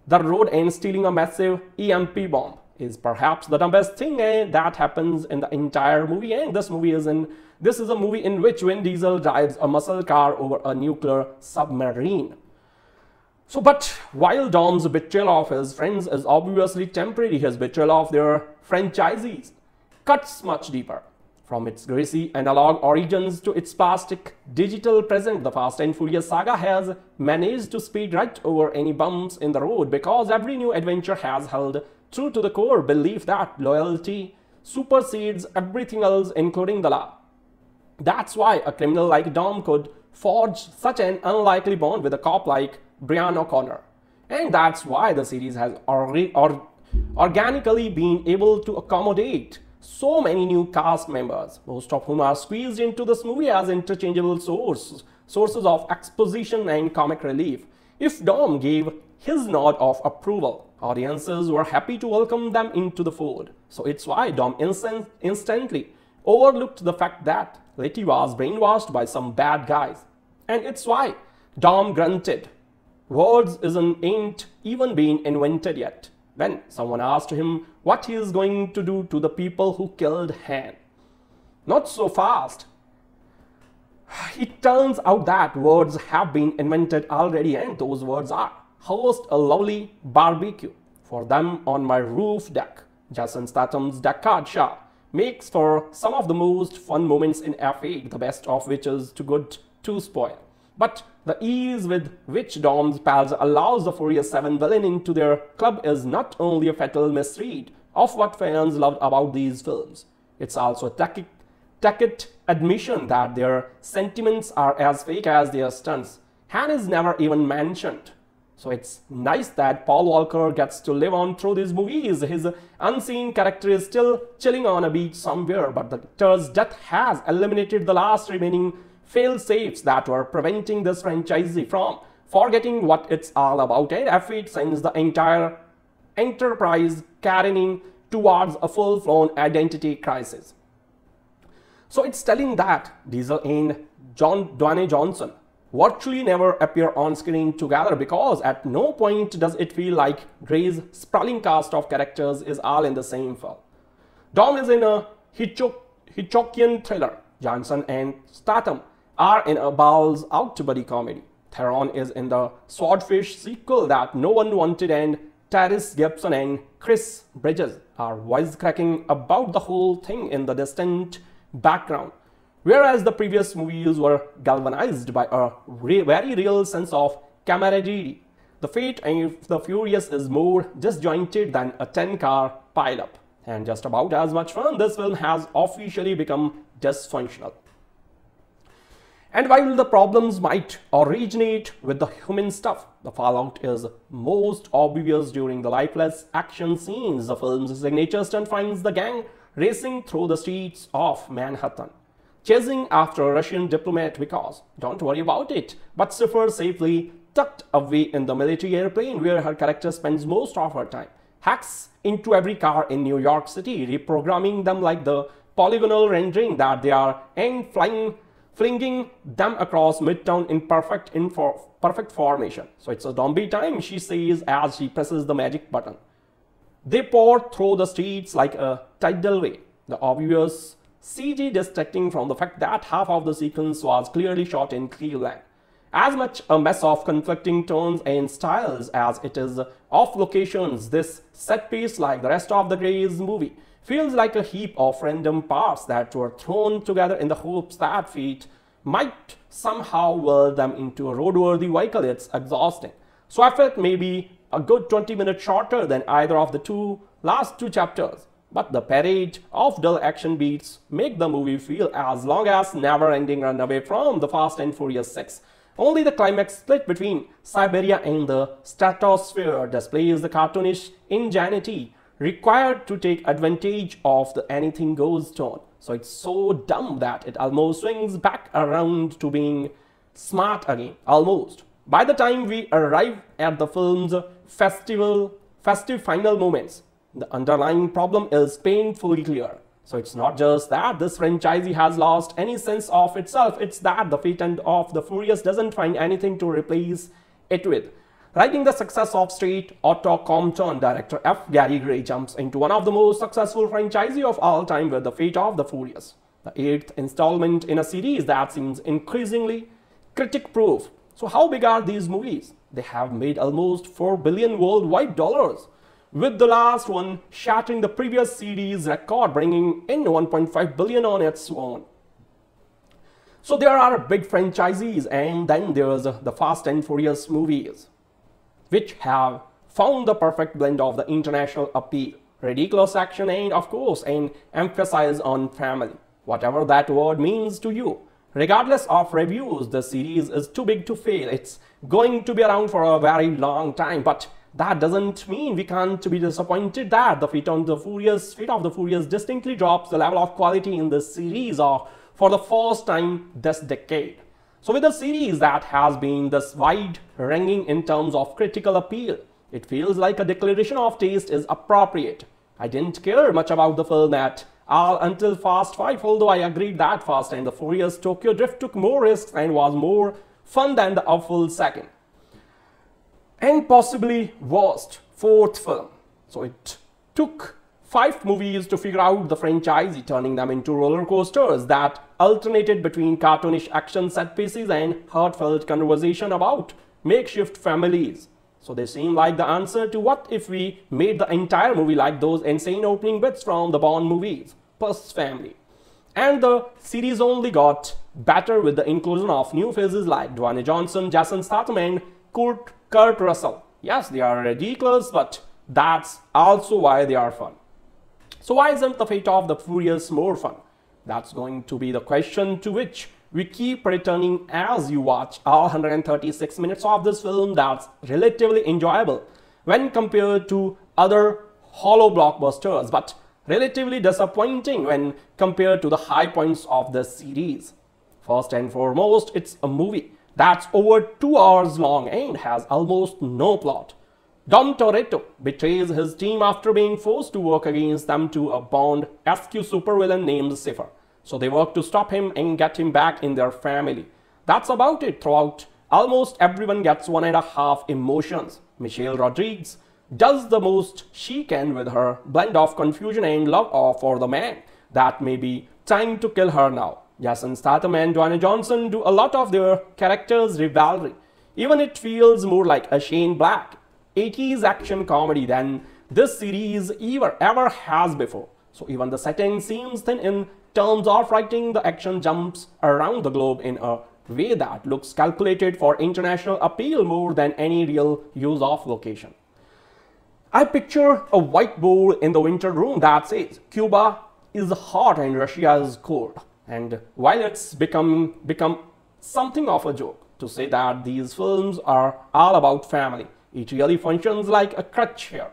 the road and stealing a massive EMP bomb is perhaps the dumbest thing eh, that happens in the entire movie. And this movie is in this is a movie in which Vin Diesel drives a muscle car over a nuclear submarine. So, but while Dom's betrayal of his friends is obviously temporary, his betrayal of their franchisees cuts much deeper. From its greasy analog origins to its plastic digital present, the Fast and Furious saga has managed to speed right over any bumps in the road because every new adventure has held true to the core belief that loyalty supersedes everything else, including the law. That's why a criminal like Dom could forge such an unlikely bond with a cop like Brian O'Connor. And that's why the series has or or organically been able to accommodate so many new cast members, most of whom are squeezed into this movie as interchangeable sources, sources of exposition and comic relief. If Dom gave his nod of approval, audiences were happy to welcome them into the fold. So it's why Dom instant, instantly overlooked the fact that Letty was brainwashed by some bad guys. And it's why Dom grunted. Words isn't ain't even been invented yet when someone asked him what he is going to do to the people who killed Han. Not so fast. It turns out that words have been invented already and those words are host a lovely barbecue for them on my roof deck. Jason Statham's Deckard Shaw makes for some of the most fun moments in F8, the best of which is too good to spoil. But the ease with which Dom's pals allows the Furious 7 villain into their club is not only a fatal misread of what fans loved about these films, it's also a tacit, tacit admission that their sentiments are as fake as their stunts. Han is never even mentioned. So it's nice that Paul Walker gets to live on through these movies. His unseen character is still chilling on a beach somewhere, but the Victor's death has eliminated the last remaining fail-safes that were preventing this franchise from forgetting what it's all about and F8 sends the entire enterprise careening towards a full-blown identity crisis. So it's telling that Diesel and John Dwayne Johnson virtually never appear on screen together because at no point does it feel like Gray's sprawling cast of characters is all in the same film. Dom is in a Hitchcock Hitchcockian thriller. Johnson and Statham are in a balls out to buddy comedy. Theron is in the Swordfish sequel that no one wanted and Tyrese Gibson and Chris Bridges are wisecracking about the whole thing in the distant background. Whereas the previous movies were galvanized by a re very real sense of camaraderie. The Fate and the Furious is more disjointed than a 10-car pileup. And just about as much fun, this film has officially become dysfunctional. And while the problems might originate with the human stuff, the fallout is most obvious during the lifeless action scenes. The film's signature stunt finds the gang racing through the streets of Manhattan, chasing after a Russian diplomat because, don't worry about it, but Cipher safely tucked away in the military airplane where her character spends most of her time, hacks into every car in New York City, reprogramming them like the polygonal rendering that they are and flying, flinging them across midtown in perfect perfect formation. So it's a zombie time, she says as she presses the magic button. They pour through the streets like a tidal wave. The obvious CG distracting from the fact that half of the sequence was clearly shot in Cleveland as much a mess of conflicting tones and styles as it is off locations. This set piece, like the rest of the Gray's movie, feels like a heap of random parts that were thrown together in the hopes that feet might somehow whirl them into a roadworthy vehicle. It's exhausting. So I felt maybe a good 20 minutes shorter than either of the two last two chapters. But the parade of dull action beats make the movie feel as long as never-ending runaway from the Fast and Furious 6 only the climax split between Siberia and the stratosphere displays the cartoonish ingenuity required to take advantage of the anything goes tone. So it's so dumb that it almost swings back around to being smart again, almost. By the time we arrive at the film's festival, festive final moments, the underlying problem is painfully clear. So it's not just that this franchisee has lost any sense of itself, it's that the Fate of the Furious doesn't find anything to replace it with. Writing the success of Straight Outta Compton, director F. Gary Gray jumps into one of the most successful franchises of all time with the Fate of the Furious, the eighth installment in a series that seems increasingly critic-proof. So how big are these movies? They have made almost 4 billion worldwide dollars with the last one shattering the previous series record, bringing in 1.5 billion on its own. So there are big franchises and then there's the Fast and Furious movies, which have found the perfect blend of the international appeal, ridiculous action and of course an emphasis on family, whatever that word means to you. Regardless of reviews, the series is too big to fail. It's going to be around for a very long time, but that doesn't mean we can't be disappointed that the Fate of the Furious, Fate of the Furious distinctly drops the level of quality in this series or for the first time this decade. So with a series that has been this wide-ranging in terms of critical appeal, it feels like a declaration of taste is appropriate. I didn't care much about the film at all until Fast 5, although I agreed that Fast and the Furious Tokyo Drift took more risks and was more fun than the awful second and possibly worst fourth film. So it took five movies to figure out the franchise, turning them into roller coasters that alternated between cartoonish action set pieces and heartfelt conversation about makeshift families. So they seem like the answer to what if we made the entire movie like those insane opening bits from the Bond movies, plus family. And the series only got better with the inclusion of new faces like Dwayne Johnson, Jason Statham and Kurt Kurt Russell. Yes, they are ridiculous, but that's also why they are fun. So why isn't the fate of the Furious more fun? That's going to be the question to which we keep returning as you watch all 136 minutes of this film that's relatively enjoyable when compared to other hollow blockbusters, but relatively disappointing when compared to the high points of the series. First and foremost, it's a movie that's over two hours long and has almost no plot. Dom Toretto betrays his team after being forced to work against them to a Bond-esque supervillain named Cipher. So they work to stop him and get him back in their family. That's about it throughout. Almost everyone gets one and a half emotions. Michelle Rodriguez does the most she can with her blend of confusion and love for the man that may be time to kill her now. Jason Statham and Dwayne Johnson do a lot of their characters' rivalry. Even it feels more like a Shane Black 80s action comedy than this series ever ever has before. So even the setting seems thin in terms of writing the action jumps around the globe in a way that looks calculated for international appeal more than any real use of location. I picture a whiteboard in the winter room that says Cuba is hot and Russia is cold. And while it's become, become something of a joke to say that these films are all about family, it really functions like a crutch here.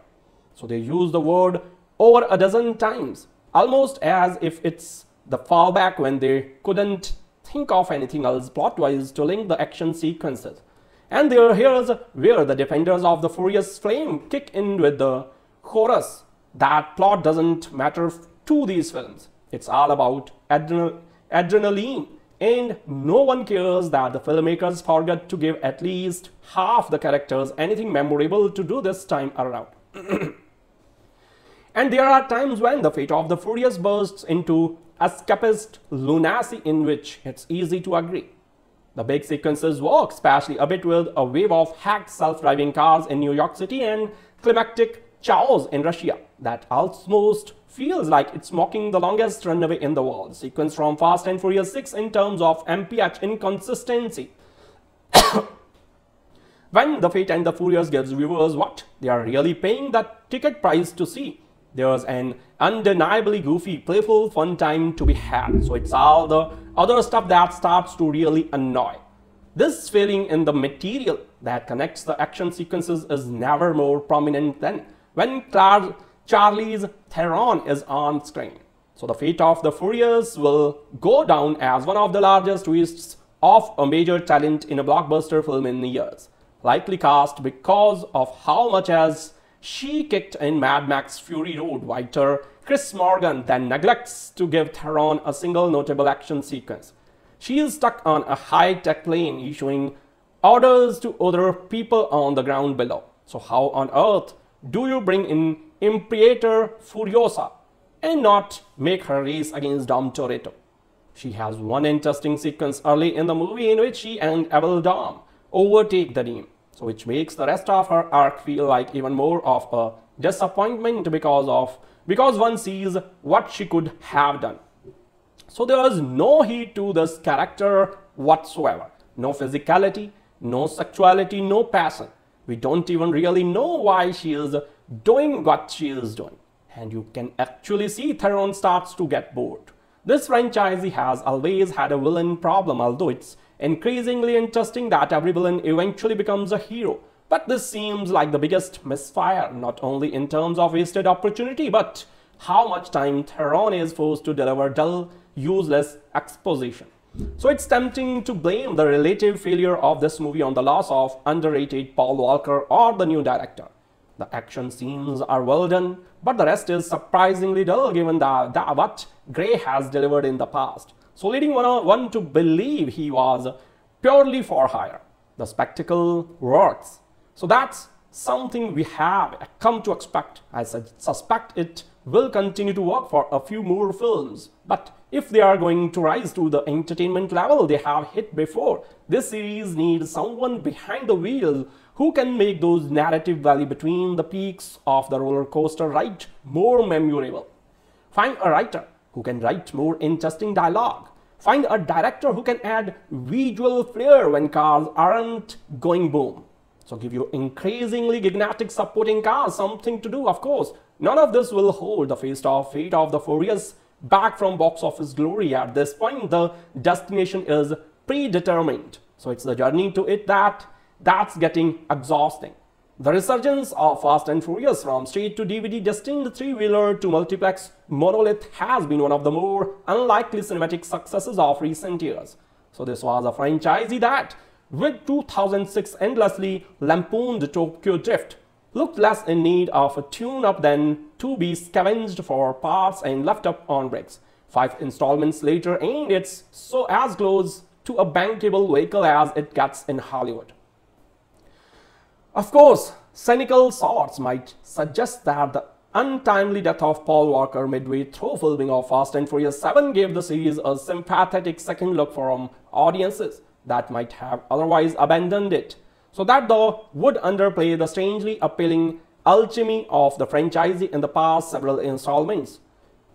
So they use the word over a dozen times, almost as if it's the fallback when they couldn't think of anything else plot-wise to link the action sequences. And there, here's where the defenders of the Furious Flame kick in with the chorus that plot doesn't matter to these films. It's all about adrenal adrenaline and no one cares that the filmmakers forgot to give at least half the characters anything memorable to do this time around. and there are times when the fate of the Furious bursts into escapist lunacy in which it's easy to agree. The big sequences work, especially a bit with a wave of hacked self-driving cars in New York City and climactic chaos in Russia that almost feels like it's mocking the longest runway in the world. Sequence from Fast and Furious 6 in terms of MPH inconsistency. when the Fate and the Furious gives viewers what they are really paying that ticket price to see. There's an undeniably goofy, playful, fun time to be had. So it's all the other stuff that starts to really annoy. This failing in the material that connects the action sequences is never more prominent than when Clark Charlize Theron is on screen. So the fate of the Furious will go down as one of the largest twists of a major talent in a blockbuster film in years. Likely cast because of how much as she kicked in Mad Max Fury Road writer Chris Morgan then neglects to give Theron a single notable action sequence. She is stuck on a high-tech plane issuing orders to other people on the ground below. So how on earth do you bring in Imperator Furiosa and not make her race against Dom Toretto? She has one interesting sequence early in the movie in which she and Abel Dom overtake the team, so which makes the rest of her arc feel like even more of a disappointment because of because one sees what she could have done. So there is no heat to this character whatsoever. No physicality, no sexuality, no passion. We don't even really know why she is doing what she is doing. And you can actually see Theron starts to get bored. This franchise has always had a villain problem, although it's increasingly interesting that every villain eventually becomes a hero. But this seems like the biggest misfire, not only in terms of wasted opportunity, but how much time Theron is forced to deliver dull, useless exposition. So it's tempting to blame the relative failure of this movie on the loss of underrated Paul Walker or the new director. The action scenes are well done, but the rest is surprisingly dull given the, the, what Gray has delivered in the past. So leading one, one to believe he was purely for hire. The spectacle works. So that's something we have come to expect. I suspect it will continue to work for a few more films. But if they are going to rise to the entertainment level they have hit before, this series needs someone behind the wheel who can make those narrative valley between the peaks of the roller coaster ride more memorable. Find a writer who can write more interesting dialogue. Find a director who can add visual flair when cars aren't going boom. So give you increasingly gigantic supporting cars something to do, of course. None of this will hold the face of fate of the Furious back from box office glory. At this point, the destination is predetermined. So it's the journey to it that that's getting exhausting. The resurgence of Fast and Furious from straight to DVD destined three-wheeler to multiplex monolith has been one of the more unlikely cinematic successes of recent years. So this was a franchise that, with 2006 endlessly lampooned Tokyo Drift, looked less in need of a tune-up than to be scavenged for parts and left up on bricks. Five installments later and it's so as close to a bankable vehicle as it gets in Hollywood. Of course, cynical thoughts might suggest that the untimely death of Paul Walker midway through filming of Fast and Furious 7 gave the series a sympathetic second look from audiences that might have otherwise abandoned it. So that though would underplay the strangely appealing alchemy of the franchise in the past several installments,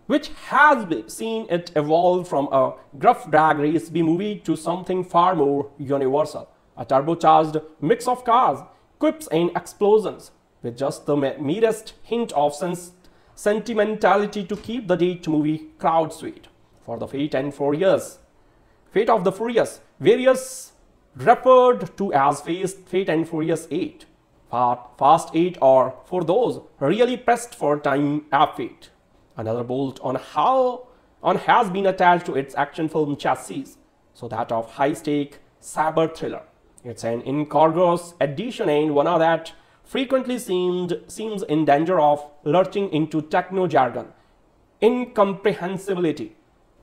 which has seen it evolve from a gruff drag race B movie to something far more universal, a turbocharged mix of cars quips and explosions with just the merest hint of sentimentality to keep the date movie crowd sweet. For the Fate and Furious, Fate of the Furious, various referred to as Fate and Furious 8, Fast 8 or for those really pressed for time F8. Another bolt on how on has been attached to its action film chassis, so that of high-stake cyber thriller. It's an incongruous addition and one of that frequently seemed, seems in danger of lurching into techno jargon, incomprehensibility.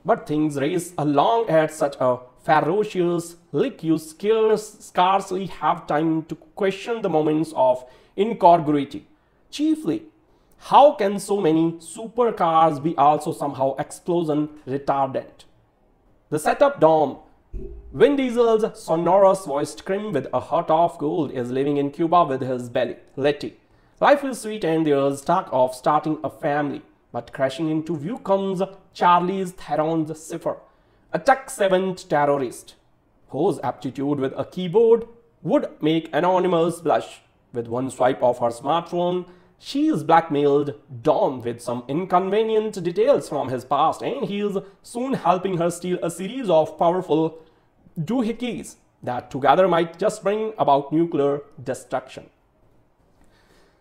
But things race along at such a ferocious lick you scarce, scarcely have time to question the moments of incongruity. Chiefly, how can so many supercars be also somehow explosion retardant? The setup Dom Vin Diesel's sonorous voiced Krim with a heart of gold is living in Cuba with his belly, Letty. Life is sweet and there's talk of starting a family. But crashing into view comes Charlize Theron's Cipher, a tech-savant terrorist, whose aptitude with a keyboard would make Anonymous blush. With one swipe of her smartphone, she is blackmailed Dom with some inconvenient details from his past and he is soon helping her steal a series of powerful doohickeys that together might just bring about nuclear destruction.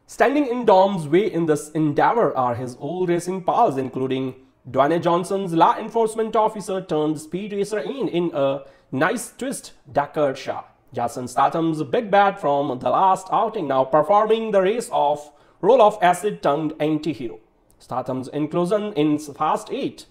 Standing in Dom's way in this endeavor are his old racing pals including Dwayne Johnson's law enforcement officer turned speed racer in in a nice twist Deckard Shaw. Jason Statham's big bad from the last outing now performing the race of role of acid-tongued anti-hero. Statham's inclusion in Fast 8.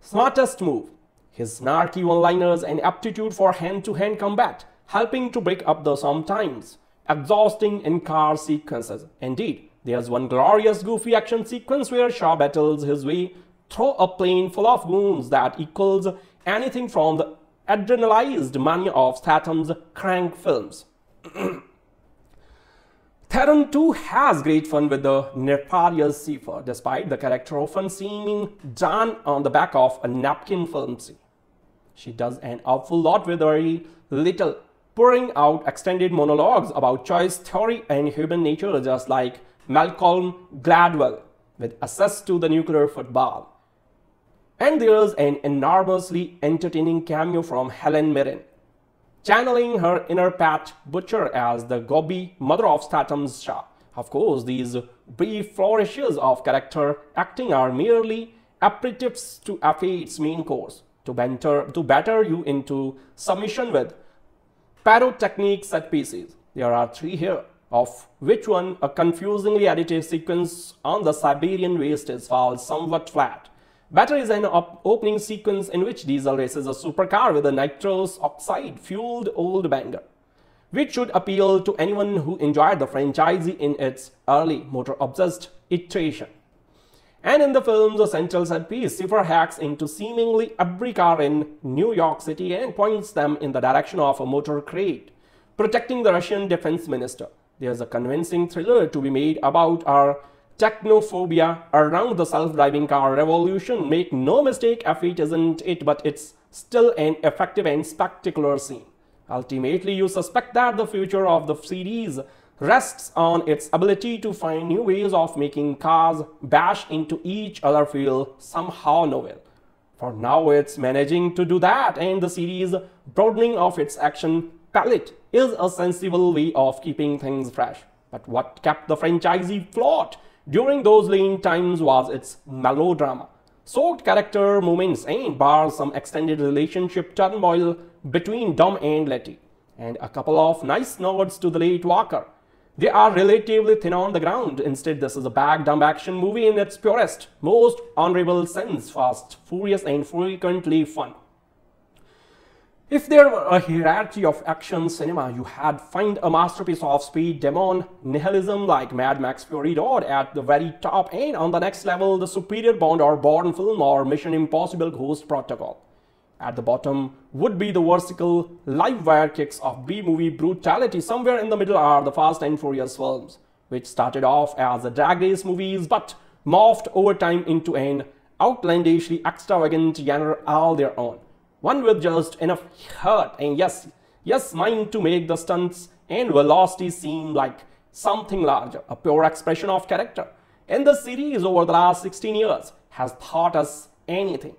Smartest move. His snarky one-liners and aptitude for hand-to-hand -hand combat, helping to break up the sometimes exhausting in-car sequences. Indeed, there's one glorious goofy action sequence where Shaw battles his way through a plane full of goons that equals anything from the adrenalized mania of Statham's crank films. Theron too has great fun with the nefarious Cipher, despite the character often seeming done on the back of a napkin film scene. She does an awful lot with very little, pouring out extended monologues about choice theory and human nature just like Malcolm Gladwell with access to the nuclear football. And there's an enormously entertaining cameo from Helen Mirren, channeling her inner Pat Butcher as the gobby mother of Statham's Shaw. Of course, these brief flourishes of character acting are merely aperitives to its main course, to, banter, to batter you into submission with pyrotechnic set pieces. There are three here, of which one a confusingly edited sequence on the Siberian waste is somewhat flat. Batter is an op opening sequence in which Diesel races a supercar with a nitrous oxide fueled old banger, which should appeal to anyone who enjoyed the franchise in its early motor-obsessed iteration. And in the film's the central set piece, Cipher hacks into seemingly every car in New York City and points them in the direction of a motor crate, protecting the Russian defense minister. There's a convincing thriller to be made about our technophobia around the self-driving car revolution. Make no mistake, F8 isn't it, but it's still an effective and spectacular scene. Ultimately, you suspect that the future of the series rests on its ability to find new ways of making cars bash into each other feel somehow novel. For now, it's managing to do that, and the series' broadening of its action palette is a sensible way of keeping things fresh. But what kept the franchise afloat during those lean times was its melodrama. Soaked character moments and bar some extended relationship turmoil between Dom and Letty, and a couple of nice nods to the late Walker. They are relatively thin on the ground. Instead, this is a bag dumb action movie in its purest, most honorable sense, fast, furious, and frequently fun. If there were a hierarchy of action cinema, you had find a masterpiece of speed, demon, nihilism like Mad Max Fury Road at the very top and on the next level, the superior Bond or Bourne film or Mission Impossible Ghost Protocol. At the bottom would be the vertical live wire kicks of B-movie brutality. Somewhere in the middle are the Fast and Furious films, which started off as drag race movies but morphed over time into an outlandishly extravagant genre all their own one with just enough heart and yes, yes mind to make the stunts and velocity seem like something larger, a pure expression of character. And the series over the last 16 years has taught us anything.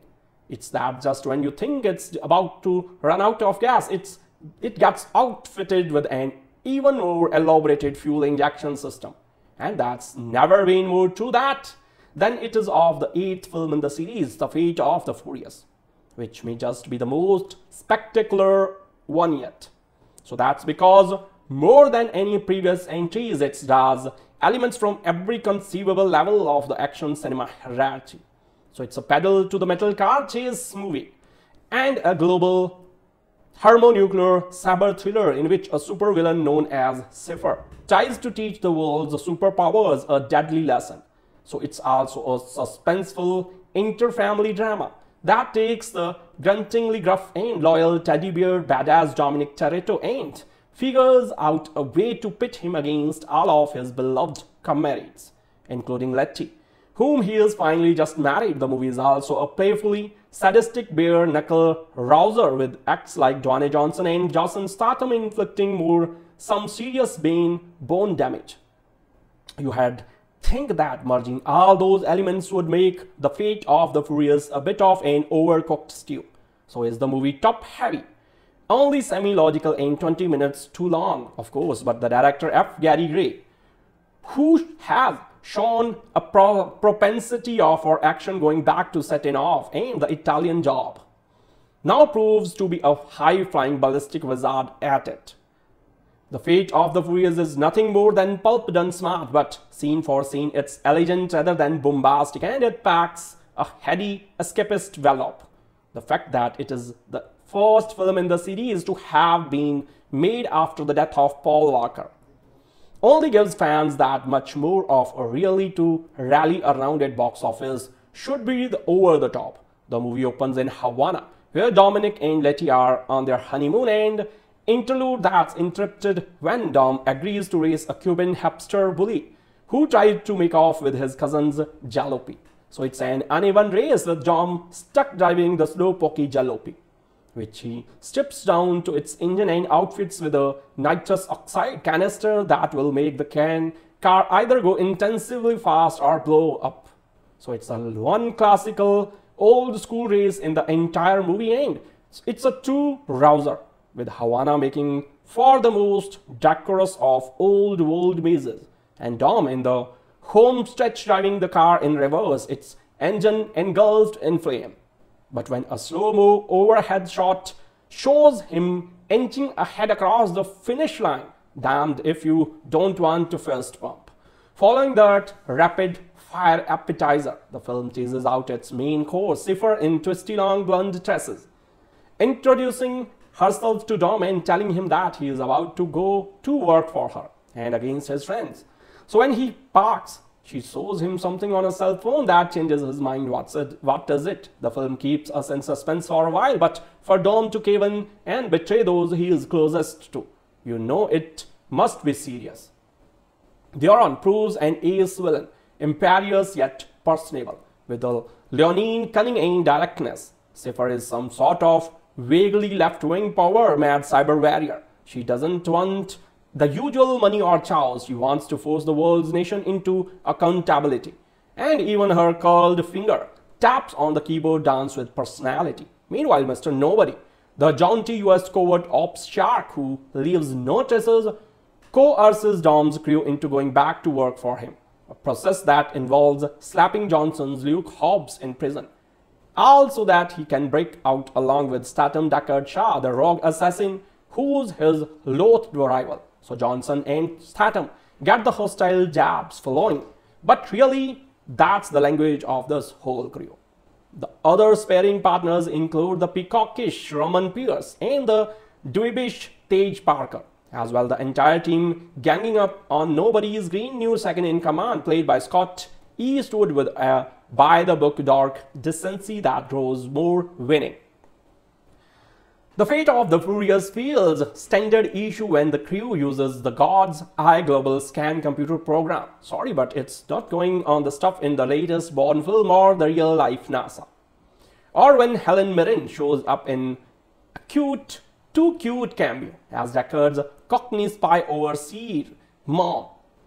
It's that just when you think it's about to run out of gas, it's, it gets outfitted with an even more elaborated fuel injection system. And that's never been more true that than it is of the eighth film in the series, The Fate of the Furious which may just be the most spectacular one yet. So that's because more than any previous entries, it does elements from every conceivable level of the action cinema hierarchy. So it's a pedal to the metal car chase movie and a global thermonuclear saber thriller in which a supervillain known as Cipher tries to teach the world's superpowers a deadly lesson. So it's also a suspenseful inter-family drama that takes the gruntingly gruff and loyal teddy bear badass Dominic Toretto and figures out a way to pit him against all of his beloved comrades, including Letty, whom he is finally just married. The movie is also a playfully sadistic bare knuckle rouser with acts like Dwayne Johnson and Jason Statham inflicting more some serious bane bone damage. You had think that merging all those elements would make the fate of the Furious a bit of an overcooked stew. So is the movie top heavy? Only semi-logical and 20 minutes too long, of course, but the director F. Gary Gray, who has shown a pro propensity of for action going back to Set It Off and the Italian job, now proves to be a high-flying ballistic wizard at it. The fate of the Furious is nothing more than pulp done smart, but scene for scene it's elegant rather than bombastic and it packs a heady escapist wallop. The fact that it is the first film in the series to have been made after the death of Paul Walker. Only gives fans that much more of a really to rally around at box office should be the over the top. The movie opens in Havana, where Dominic and Letty are on their honeymoon and interlude that's interrupted when Dom agrees to race a Cuban hipster bully who tried to make off with his cousin's jalopy. So it's an uneven race with Dom stuck driving the slow pokey jalopy which he strips down to its engine and outfits with a nitrous oxide canister that will make the can car either go intensively fast or blow up. So it's a one classical old school race in the entire movie and it's a true rouser with Havana making for the most decorous of old world mazes and Dom in the home stretch driving the car in reverse, its engine engulfed in flame. But when a slow-mo overhead shot shows him inching ahead across the finish line, damned if you don't want to first bump. Following that rapid fire appetizer, the film teases out its main course, Cipher in twisty long blonde tresses, introducing herself to Dom and telling him that he is about to go to work for her and against his friends. So when he parks she shows him something on a cell phone that changes his mind. What's it? What does it? The film keeps us in suspense for a while, but for Dom to cave in and betray those he is closest to, you know it must be serious. Theron proves an ace villain, imperious yet personable, with a leonine cunning and directness. Cipher is some sort of vaguely left-wing power mad cyber warrior. She doesn't want the usual money or chows, she wants to force the world's nation into accountability. And even her curled finger taps on the keyboard dance with personality. Meanwhile, Mr. Nobody, the jaunty US covert ops shark who leaves no traces, coerces Dom's crew into going back to work for him. A process that involves slapping Johnson's Luke Hobbs in prison. Also that he can break out along with Statham Deckard Shaw, the rogue assassin, who's his loathed rival. So Johnson and Statham get the hostile jabs flowing. But really, that's the language of this whole crew. The other sparring partners include the peacockish Roman Pearce and the dweebish Tej Parker. As well, the entire team ganging up on nobody's green new second in command, played by Scott Eastwood with a by-the-book dark decency that grows more winning. The fate of the Furious feels standard issue when the crew uses the God's Eye Global Scan computer program. Sorry, but it's not going on the stuff in the latest Bond film or the real-life NASA. Or when Helen Mirren shows up in a cute, too cute cameo as Deckard's Cockney spy overseer mom.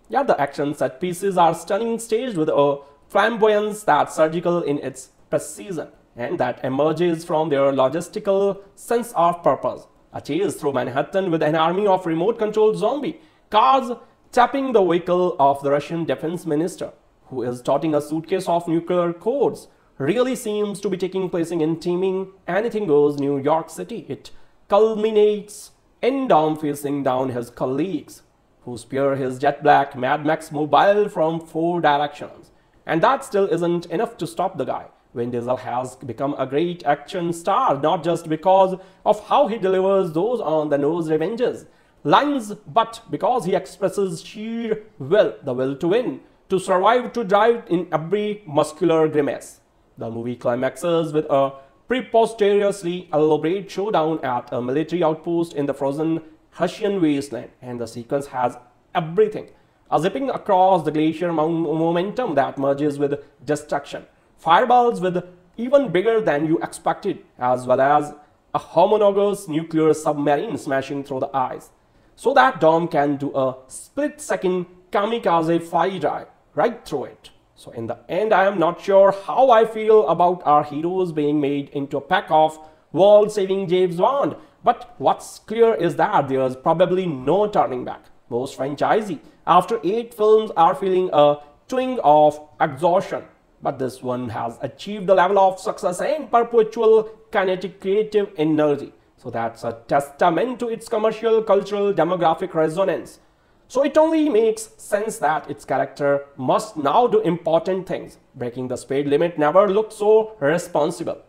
Yeah, the action set pieces are stunning staged with a flamboyance that's surgical in its precision and that emerges from their logistical sense of purpose. A chase through Manhattan with an army of remote-controlled zombie cars tapping the vehicle of the Russian defense minister, who is toting a suitcase of nuclear codes, really seems to be taking place in teeming anything goes New York City. It culminates in Dom facing down his colleagues who spear his jet black Mad Max mobile from four directions. And that still isn't enough to stop the guy. Vin Diesel has become a great action star not just because of how he delivers those on the nose revenges lines, but because he expresses sheer will, the will to win, to survive, to drive in every muscular grimace. The movie climaxes with a preposterously elaborate showdown at a military outpost in the frozen Hessian wasteland, and the sequence has everything. A zipping across the glacier momentum that merges with destruction, fireballs with even bigger than you expected, as well as a homologous nuclear submarine smashing through the ice, so that Dom can do a split-second kamikaze fly drive right through it. So in the end, I am not sure how I feel about our heroes being made into a pack of world-saving James Bond. But what's clear is that there's probably no turning back. Most franchisee, after 8 films, are feeling a twinge of exhaustion. But this one has achieved the level of success and perpetual kinetic creative energy. So that's a testament to its commercial, cultural, demographic resonance. So it only makes sense that its character must now do important things. Breaking the speed limit never looked so responsible.